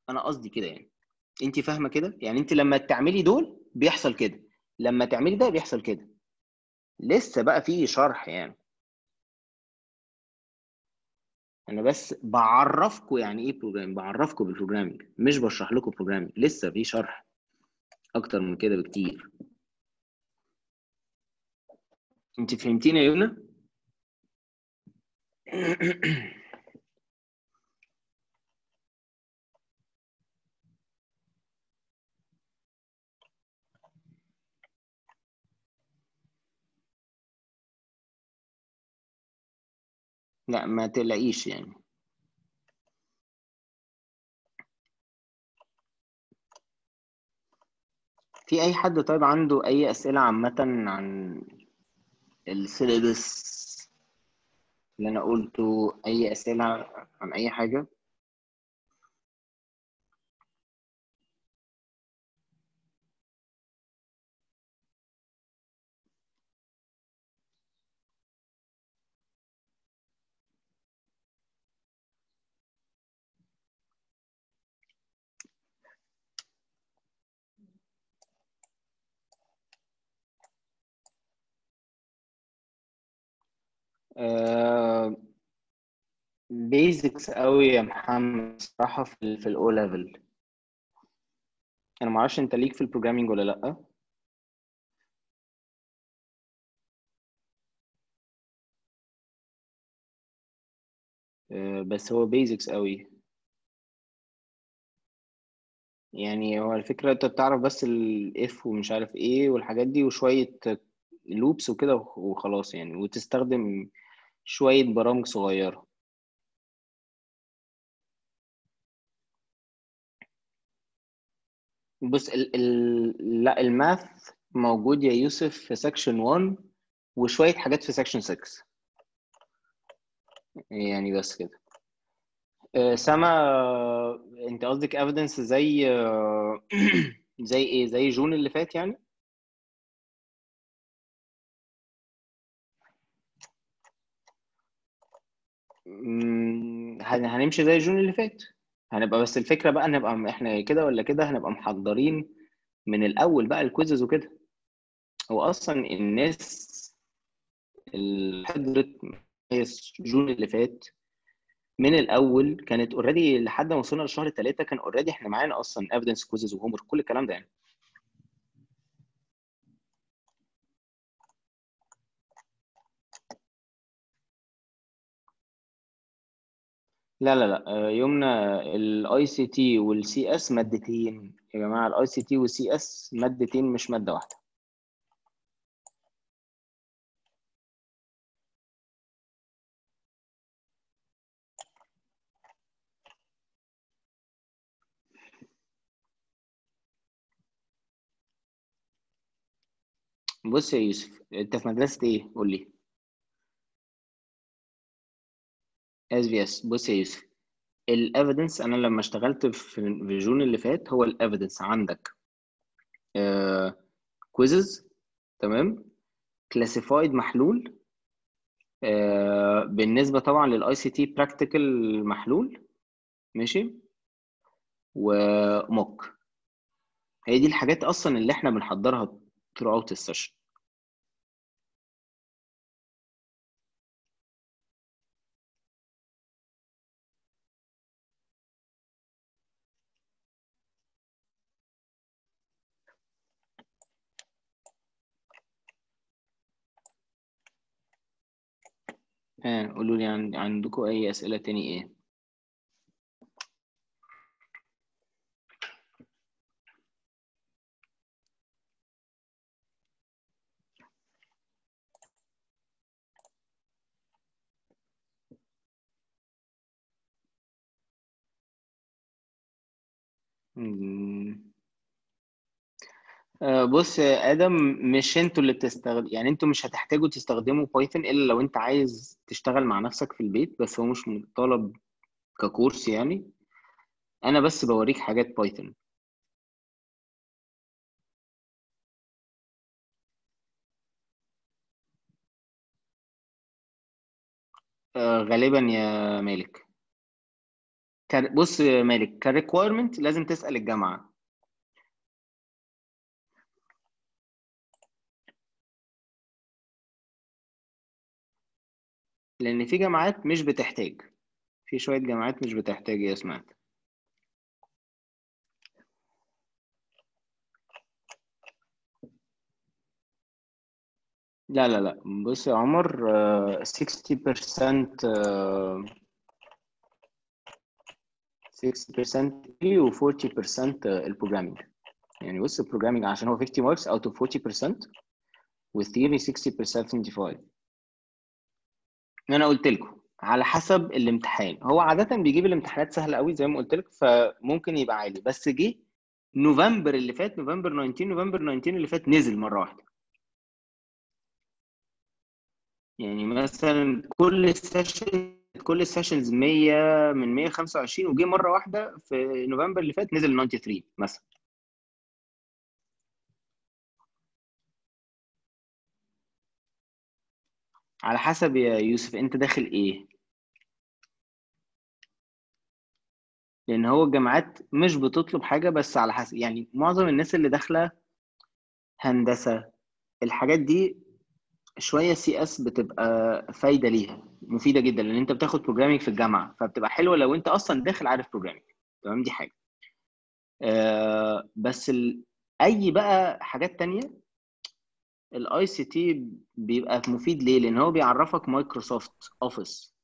أنا قصدي كده يعني. انت فاهمة كده؟ يعني انت لما تعملي دول بيحصل كده. لما تعملي ده بيحصل كده. لسه بقى في شرح يعني. أنا بس بعرفكم يعني إيه programming بعرفكم بال programming مش بشرح لكم programming لسه في شرح أكتر من كده بكتير. أنت فهمتيني يا يمنى لا ما تقلقيش يعني. في أي حد طيب عنده أي أسئلة عامة عن السيلبس اللي أنا قلته أي أسئلة عن أي حاجة؟ basics قوي يا محمد صراحة في في ال O Level أنا ما أعرفش أنت ليك في ال programming ولا لأ. آه، بس هو basics قوي. يعني هو الفكرة أنت بتعرف بس ال if ومش عارف إيه والحاجات دي وشوية loops وكده وخلاص يعني وتستخدم شوية برامج صغيرة. بص ال ال لا ال math موجود يا يوسف في section 1 وشوية حاجات في section 6 يعني بس كده. آه، سما آه، انت قصدك evidence زي آه، زي إيه؟ زي June اللي فات يعني؟ هنمشي زي June اللي فات. هنبقى بس الفكرة بقى نبقى إحنا كده ولا كده هنبقى محضرين من الأول بقى ال quizzes وكده. هو أصلا الناس اللي حضرت June اللي فات من الأول كانت already لحد ما وصلنا لشهر ثلاثة كان already إحنا معانا أصلا evidence quizzes و home كل الكلام ده يعني. لا لا لا. آه، يومنا ال ICT وال CS مادتين. يا جماعة ال ICT وال CS مادتين مش مادة واحدة. بص يا يوسف انت في مدرسة إيه؟ قول لي. اس بص يا يوسف ال evidence أنا لما اشتغلت في في June اللي فات هو ال evidence عندك. quizzes تمام؟ classified محلول. آه، بالنسبة طبعا لل ICT practical محلول. ماشي؟ و mock هي دي الحاجات أصلا اللي إحنا بنحضرها throughout ال session ها قولوا لي عن... عندكم أي أسئلة تاني مم. آه، بص يا آدم مش أنتوا اللي بتستخدم يعني أنتوا مش هتحتاجوا تستخدموا Python إلا لو انت عايز تشتغل مع نفسك في البيت بس هو مش مطالب ك course يعني. أنا بس بوريك حاجات Python آه، غالبا يا مالك. بص يا مالك ك requirement لازم تسأل الجامعة. لأن في جامعات مش بتحتاج. في شوية جامعات مش بتحتاج يا سمعت. لا لا لا. بص يا عمر آه، 60% آه، 60% و 40% ال programming يعني بص ال programming عشان هو 50 marks out of 40% وال theory 60% 75 أنا قلت لكم على حسب الامتحان. هو عادة بيجيب الامتحانات سهلة قوي زي ما قلت لك فممكن يبقى عالي بس جه نوفمبر اللي فات نوفمبر 19 نوفمبر 19 اللي فات نزل مرة واحدة. يعني مثلا كل session كل ال sessions 100 من 125 وجه مرة واحدة في نوفمبر اللي فات نزل 93 مثلا. على حسب يا يوسف انت داخل إيه؟ لأن هو الجامعات مش بتطلب حاجة بس على حسب يعني معظم الناس اللي داخلة هندسة الحاجات دي شوية CS بتبقى فايدة ليها مفيدة جدا لأن أنت بتاخد programming في الجامعة فبتبقى حلوة لو أنت أصلا داخل عارف programming تمام؟ دي حاجة. آه بس. أي بقى حاجات تانية ال ICT بيبقى مفيد ليه؟ لأن هو بيعرفك Microsoft Office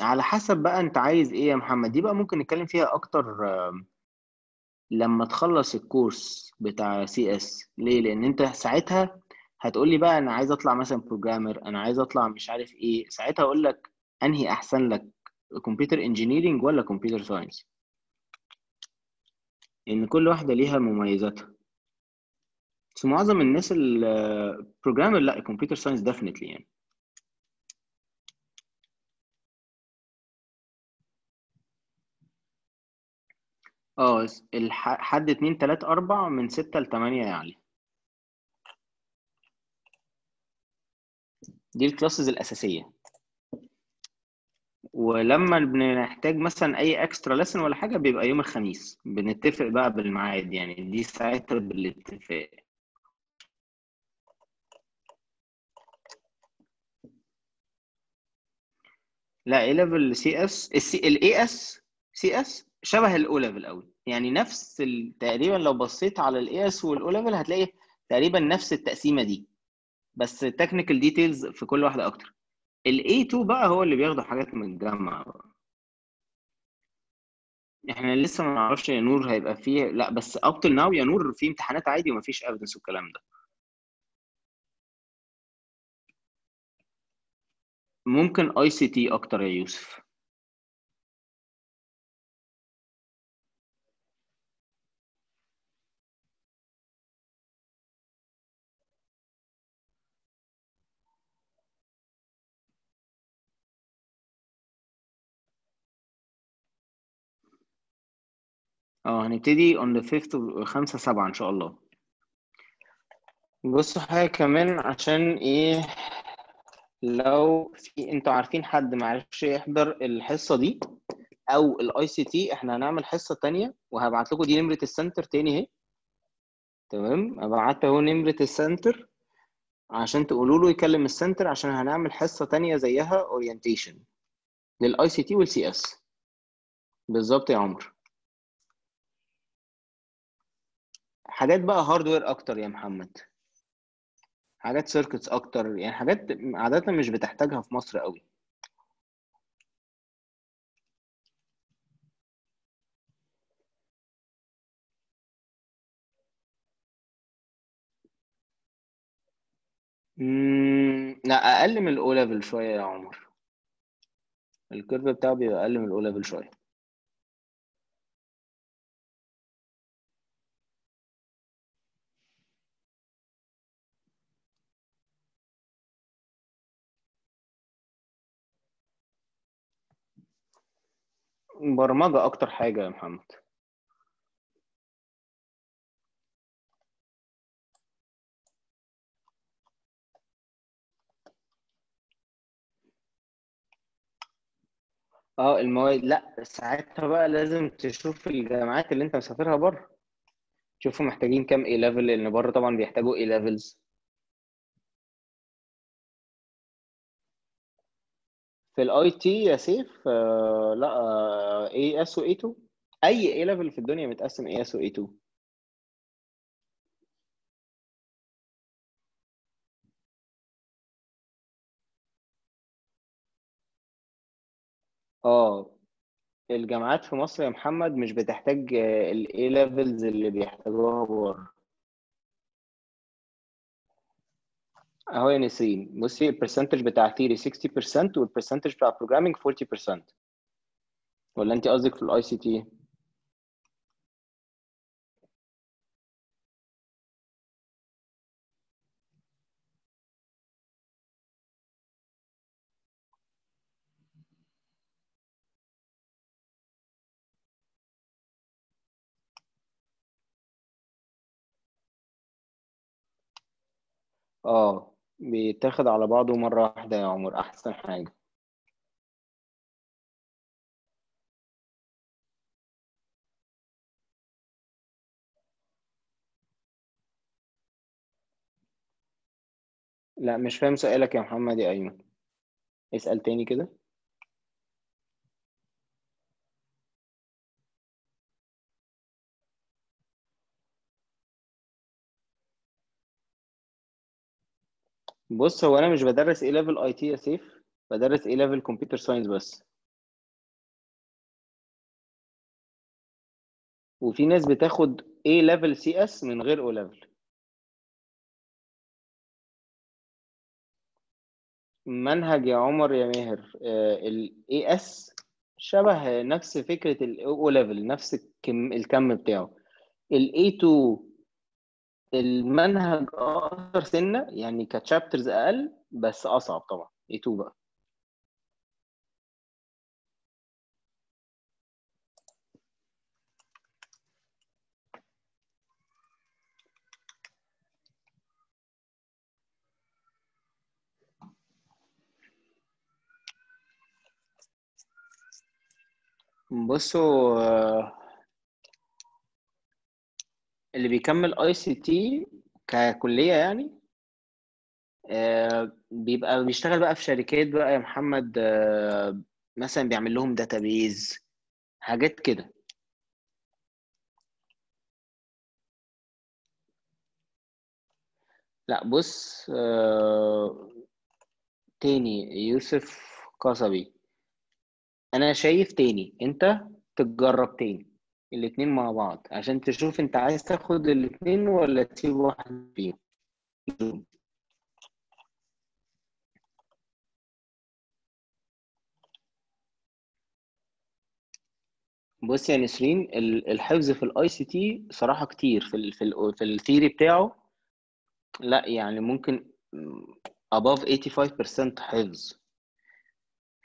على حسب بقى أنت عايز إيه يا محمد. دي بقى ممكن نتكلم فيها أكتر لما تخلص ال course بتاع CS ليه؟ لأن أنت ساعتها هتقول لي بقى أنا عايز أطلع مثلا programmer أنا عايز أطلع مش عارف إيه. ساعتها أقول لك أنهي أحسن لك computer engineering ولا computer science إن كل واحدة ليها مميزاتها. بس معظم الناس ال programmer لا ال computer science definitely يعني. آه حد اتنين تلات أربع من ستة لتمانية يعني. دي ال classes الأساسية. ولما بنحتاج مثلا أي extra lesson ولا حاجة بيبقى يوم الخميس. بنتفق بقى بالميعاد يعني. دي ساعتها بالاتفاق. لا A Level CS ال AS CS شبه ال O Level قوي يعني نفس تقريبا لو بصيت على ال AS وال O Level هتلاقي تقريبا نفس التقسيمة دي. بس ال technical details في كل واحدة أكتر. ال A2 بقى هو اللي بياخدوا حاجات من الجامعة بقى. إحنا لسه ما نعرفش يا نور هيبقى فيه لا بس up till now يا نور في امتحانات عادي ومفيش evidence والكلام ده ممكن ICT أكتر يا يوسف آه هنبتدي on the 5th 5 7 إن شاء الله. بصوا حاجة كمان عشان إيه لو في أنتوا عارفين حد معرفش يحضر الحصة دي أو ال ICT إحنا هنعمل حصة تانية وهبعت لكم دي نمرة ال center تاني أهي. تمام؟ ابعت أهو نمرة ال center عشان تقولوا له يكلم ال center عشان هنعمل حصة تانية زيها orientation لل ICT وال CS بالظبط يا عمر. حاجات بقى hardware أكتر يا محمد. حاجات circuits أكتر يعني حاجات عادة مش بتحتاجها في مصر قوي. لا أقل من ال O level شوية يا عمر. ال curve بتاعه بيبقى أقل من ال O level شوية. برمجه أكتر حاجة يا محمد. آه المواد لا ساعتها بقى لازم تشوف الجامعات اللي أنت مسافرها بره. شوفوا محتاجين كام A level لأن بره طبعا بيحتاجوا A levels في ال IT يا سيف آه لا AS و A2 أي A level في الدنيا متقسم AS و A2 آه الجامعات في مصر يا محمد مش بتحتاج ال A levels اللي بيحتاجوها بره. أهو يا نسرين. بصي ال percentage بتاع theory 60% وال percentage بتاع programming 40% ولا أنت قصدك في ال ICT آه. بيتاخد على بعضه مرة واحدة يا عمر أحسن حاجة. لا مش فاهم سؤالك يا محمد يا أيمن. اسأل تاني كده. بص هو أنا مش بدرس A level IT يا سيف بدرس A level computer science بس. وفي ناس بتاخد A level CS من غير O level منهج يا عمر يا ماهر. ال AS شبه نفس فكرة ال O level نفس الكم الكم بتاعه. ال A2 المنهج اقصر سنة يعني كتشابترز أقل بس أصعب طبعا. اي 2 بقى. بصوا آه، اللي بيكمل ICT ككلية يعني آه، بيبقى بيشتغل بقى في شركات بقى يا محمد آه، مثلا بيعمل لهم database حاجات كده. لا بص آه، تاني يوسف قصبي. أنا شايف تاني أنت تجرب تاني. الاتنين مع بعض عشان تشوف انت عايز تاخد الاتنين ولا تسيب واحد فيهم. بص يا نسرين ال- الحفظ في ال ICT صراحة كتير في ال في ال في ال theory بتاعه لا يعني ممكن above 85% حفظ.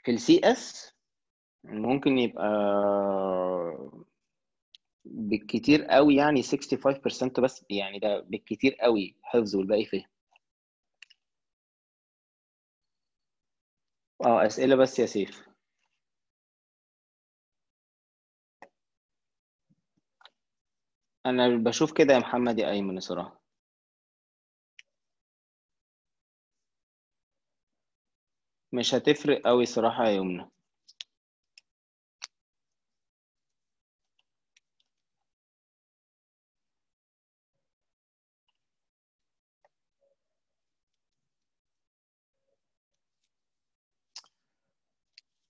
في ال CS ممكن يبقى بالكتير قوي يعني 65% بس يعني ده بالكتير قوي حفظ والباقي فهم. آه أسئلة بس يا سيف. أنا بشوف كده يا محمد يا أيمن صراحة مش هتفرق قوي صراحة يا يمنى.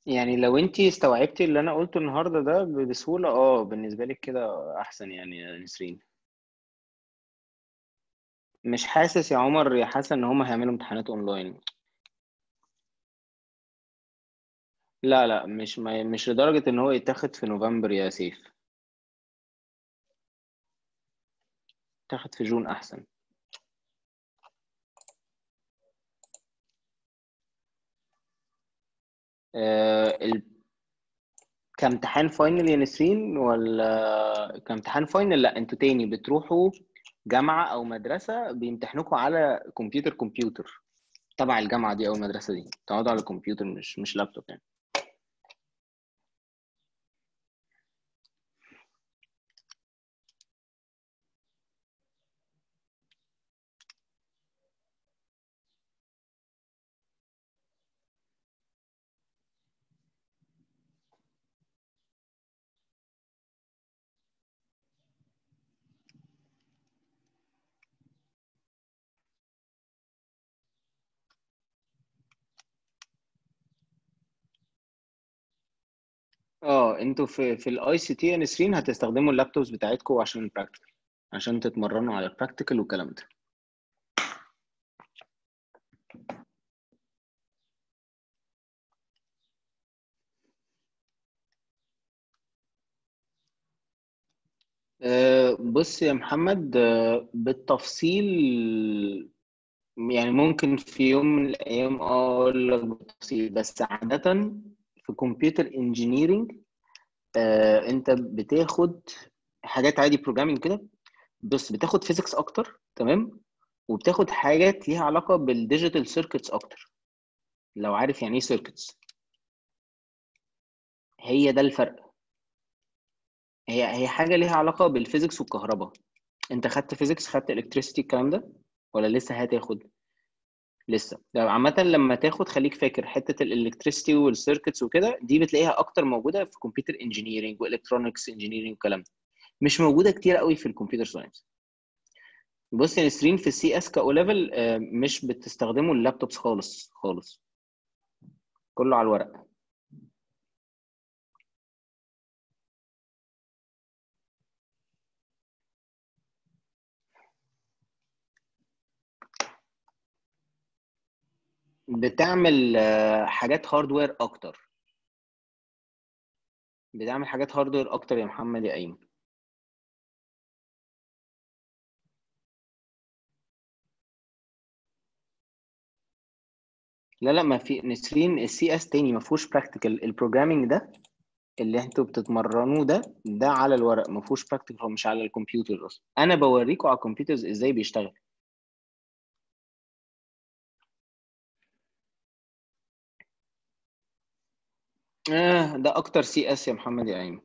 يعني لو انت استوعبتي اللي أنا قلته النهارده ده بسهولة آه بالنسبة لك كده احسن يعني يا نسرين. مش حاسس يا عمر يا حسن ان هم هيعملوا امتحانات اونلاين. لا لا مش ما مش لدرجة ان هو يتاخد في نوفمبر يا سيف. يتاخد في June احسن. ال... كامتحان final يا نسرين ولا كامتحان final لا أنتوا تاني بتروحوا جامعة أو مدرسة بيمتحنوكوا على كمبيوتر كمبيوتر تبع الجامعة دي أو المدرسة دي تقعدوا على الكمبيوتر مش مش لابتوب يعني. أنتوا في في ال ICT نسرين هتستخدموا ال laptops بتاعتكم عشان ال practical عشان تتمرنوا على ال practical والكلام ده. أه بص يا محمد أه بالتفصيل يعني ممكن في يوم من الأيام أقول لك بالتفصيل بس عادة في computer engineering آه انت بتاخد حاجات عادي programming كده بس بتاخد physics أكتر تمام؟ وبتاخد حاجات ليها علاقة بال digital circuits أكتر لو عارف يعني إيه circuits هي ده الفرق. هي هي حاجة ليها علاقة بال physics والكهرباء. انت خدت physics خدت electricity الكلام ده؟ ولا لسه هتاخد؟ لسه. عامة لما تاخد خليك فاكر حتة ال electricity وال circuits وكده دي بتلاقيها أكتر موجودة في computer engineering و electronics engineering والكلام ده. مش موجودة كتير قوي في ال computer science بص يا نسرين في ال CS ك O level مش بتستخدموا ال laptops خالص خالص. كله على الورق. بتعمل آه، حاجات hardware أكتر. بتعمل حاجات hardware أكتر يا محمد يا أيمن. لا لا ما في نسرين ال CS تاني ما فيهوش practical ال programming ده اللي أنتوا بتتمرنوه ده ده على الورق ما فيهوش practical مش على الكمبيوتر أصلا. أنا بوريكم على ال computers إزاي بيشتغل. آه ده أكتر سي إس يا محمد يا أيمن.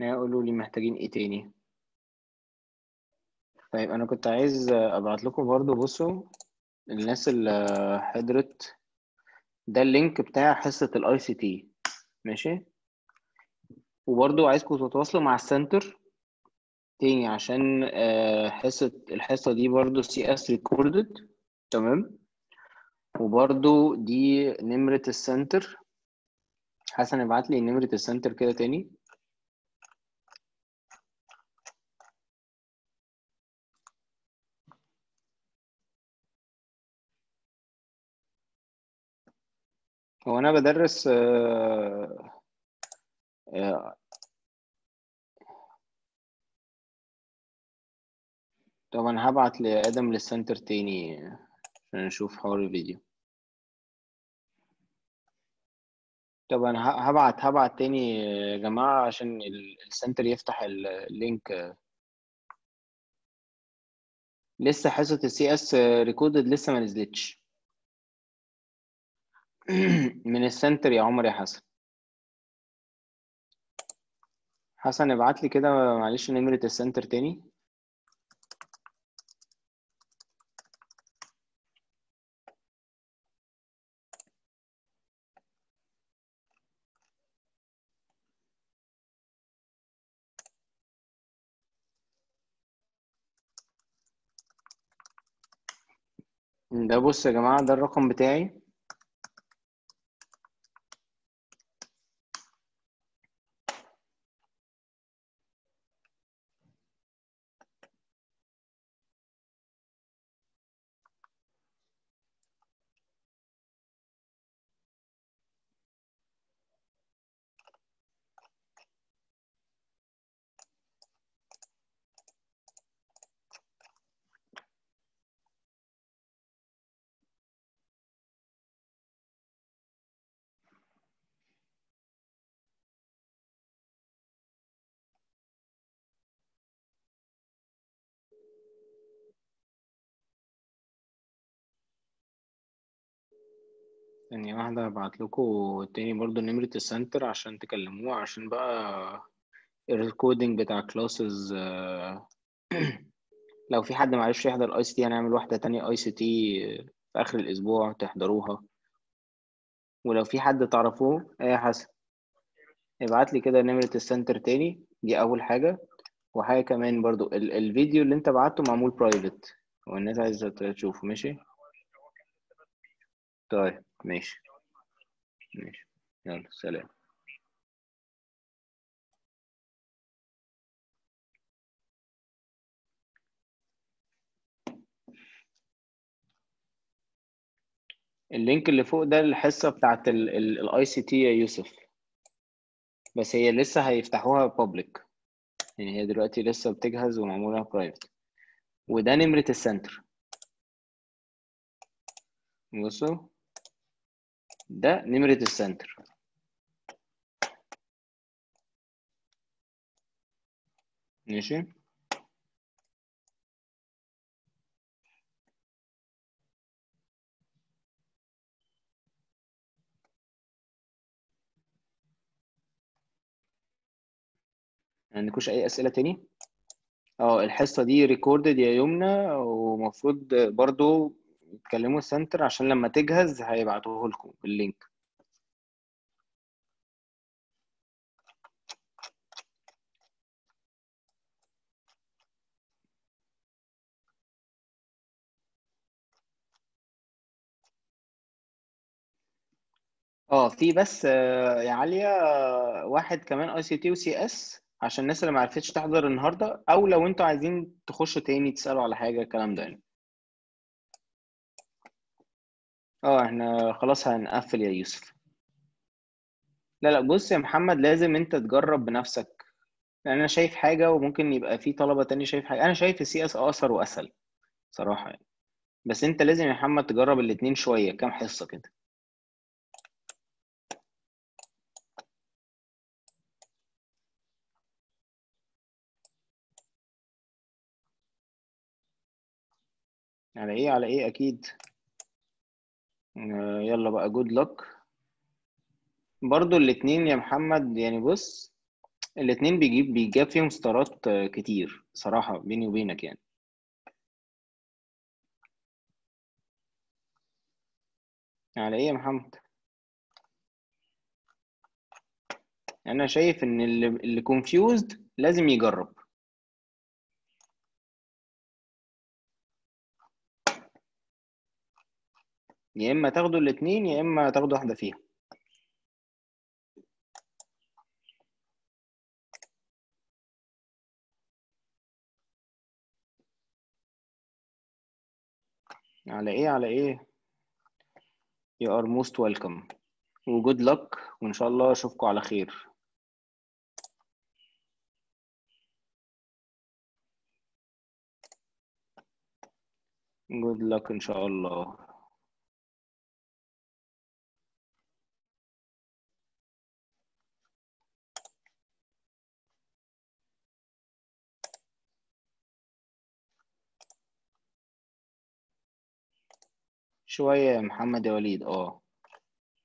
قولوا لي محتاجين إيه تاني. طيب أنا كنت عايز أبعت لكم برضو بصوا الناس اللي حضرت ده ال link بتاع حصة ال ICT ماشي؟ وبرضو عايزكم تتواصلوا مع السنتر تاني عشان آه، حصة الحصة دي برضو CS recorded تمام؟ وبرضو دي نمرة السنتر. حسن ابعت لي نمرة السنتر كده تاني. هو أنا بدرس آه، آه، طب أنا هبعت لآدم للسنتر تاني عشان نشوف حوار الفيديو. طب أنا هبعت هبعت تاني يا جماعة عشان ال- السنتر يفتح ال- ال link. لسه حصة ال CS recorded لسه ما نزلتش. من السنتر يا عمر يا حسن. حسن ابعت لي كده معلش نمرة السنتر تاني. ده بص يا جماعة ده الرقم بتاعي ثانية واحدة هبعت لكم تاني برضو نمرة السنتر عشان تكلموه عشان بقى ال recording بتاع classes لو في حد معرفش يحضر ICT هنعمل واحدة تانية ICT في آخر الأسبوع تحضروها. ولو في حد تعرفوه إيه يا حسن؟ ابعت لي كده نمرة السنتر تاني دي أول حاجة. وحاجة كمان برضو ال الفيديو اللي انت بعته معمول private والناس عايزة تشوفه ماشي؟ طيب ماشي. ماشي. يلا سلام. ال link اللي فوق ده الحصة بتاعت ال ICT يا يوسف. بس هي لسه هيفتحوها public يعني هي دلوقتي لسه بتجهز ومعمولة private وده نمرة السنتر بصوا. ده نمرة السنتر ماشي عندكوش أي أسئلة تاني؟ آه الحصة دي recorded يا يمنى ومفروض برضو تكلموا السنتر عشان لما تجهز هيبعتوه لكم بال link. آه في بس آه، يا عالية آه، واحد كمان ICT و CS عشان الناس اللي ما عرفتش تحضر النهارده أو لو أنتوا عايزين تخشوا تاني تسألوا على حاجة الكلام ده يعني. آه إحنا خلاص هنقفل يا يوسف. لا لا بص يا محمد لازم انت تجرب بنفسك. لأن أنا شايف حاجة وممكن يبقى في طلبة تاني شايف حاجة. أنا شايف ال CS اقصر واسهل صراحة يعني. بس انت لازم يا محمد تجرب الاتنين شوية كام حصة كده. على إيه؟ على إيه؟ أكيد. يلا بقى جود لك برضو الاتنين يا محمد يعني بص الاتنين بيجيب بيجاب فيهم ستارات آه، كتير صراحة بيني وبينك يعني. على إيه يا محمد؟ أنا شايف إن اللي اللي confused لازم يجرب. يا إما تاخدوا الاتنين يا إما تاخدوا واحدة فيهم. على إيه؟ على إيه؟ You are most welcome. و good luck وإن شاء الله أشوفكم على خير. Good luck إن شاء الله. شوية يا محمد يا وليد. آه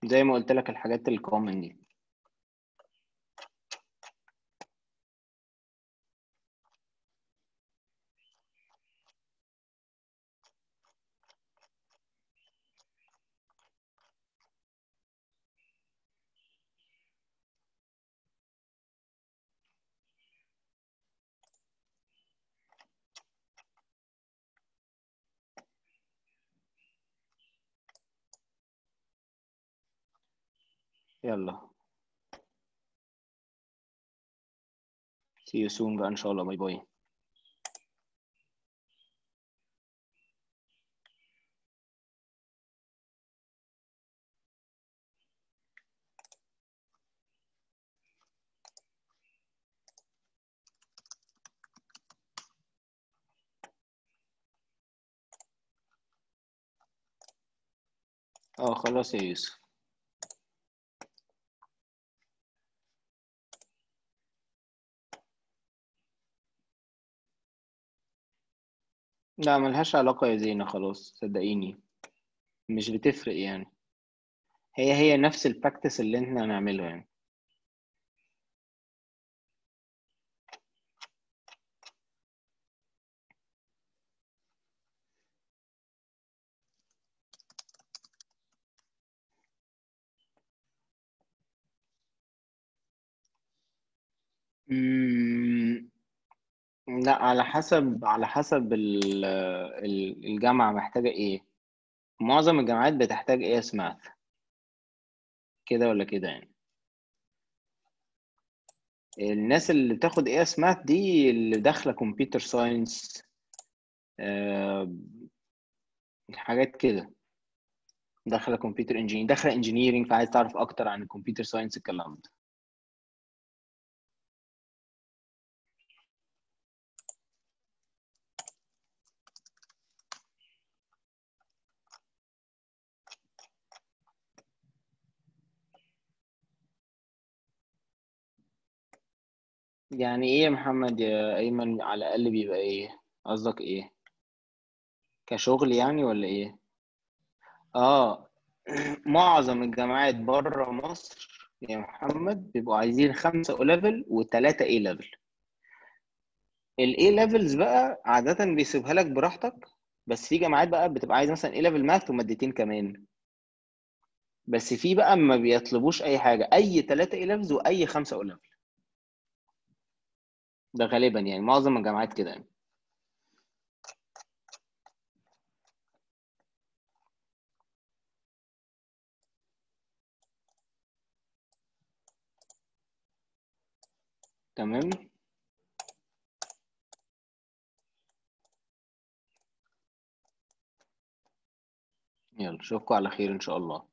زي ما قلت لك الحاجات الكومن دي. يلا see you soon بقى ان شاء الله باي باي آه خلاص يا يوسف لا ملهاش علاقة يا زينة خلاص صدقيني. مش بتفرق يعني. هي هي نفس البراكتس اللي إحنا هنعمله يعني. مم، لا على حسب على حسب ال- ال- الجامعة محتاجة إيه. معظم الجامعات بتحتاج A math كده ولا كده يعني؟ الناس اللي بتاخد A math دي اللي داخلة computer science حاجات كده. داخلة computer engineering داخلة engineering فعايز تعرف أكتر عن ال computer science الكلام ده. يعني إيه يا محمد؟ يا أيمن على الأقل بيبقى إيه؟ قصدك إيه؟ كشغل يعني ولا إيه؟ آه. معظم الجامعات بره مصر يا محمد بيبقوا عايزين خمسة O level وثلاثة A level ال A levels بقى عادة بيسيبها لك براحتك بس في جامعات بقى بتبقى عايز مثلا A level math ومادتين كمان. بس في بقى ما بيطلبوش أي حاجة أي ثلاثة A levels وأي خمسة O level ده غالبا يعني معظم الجامعات كده يعني. تمام. يلا أشوفكم على خير إن شاء الله.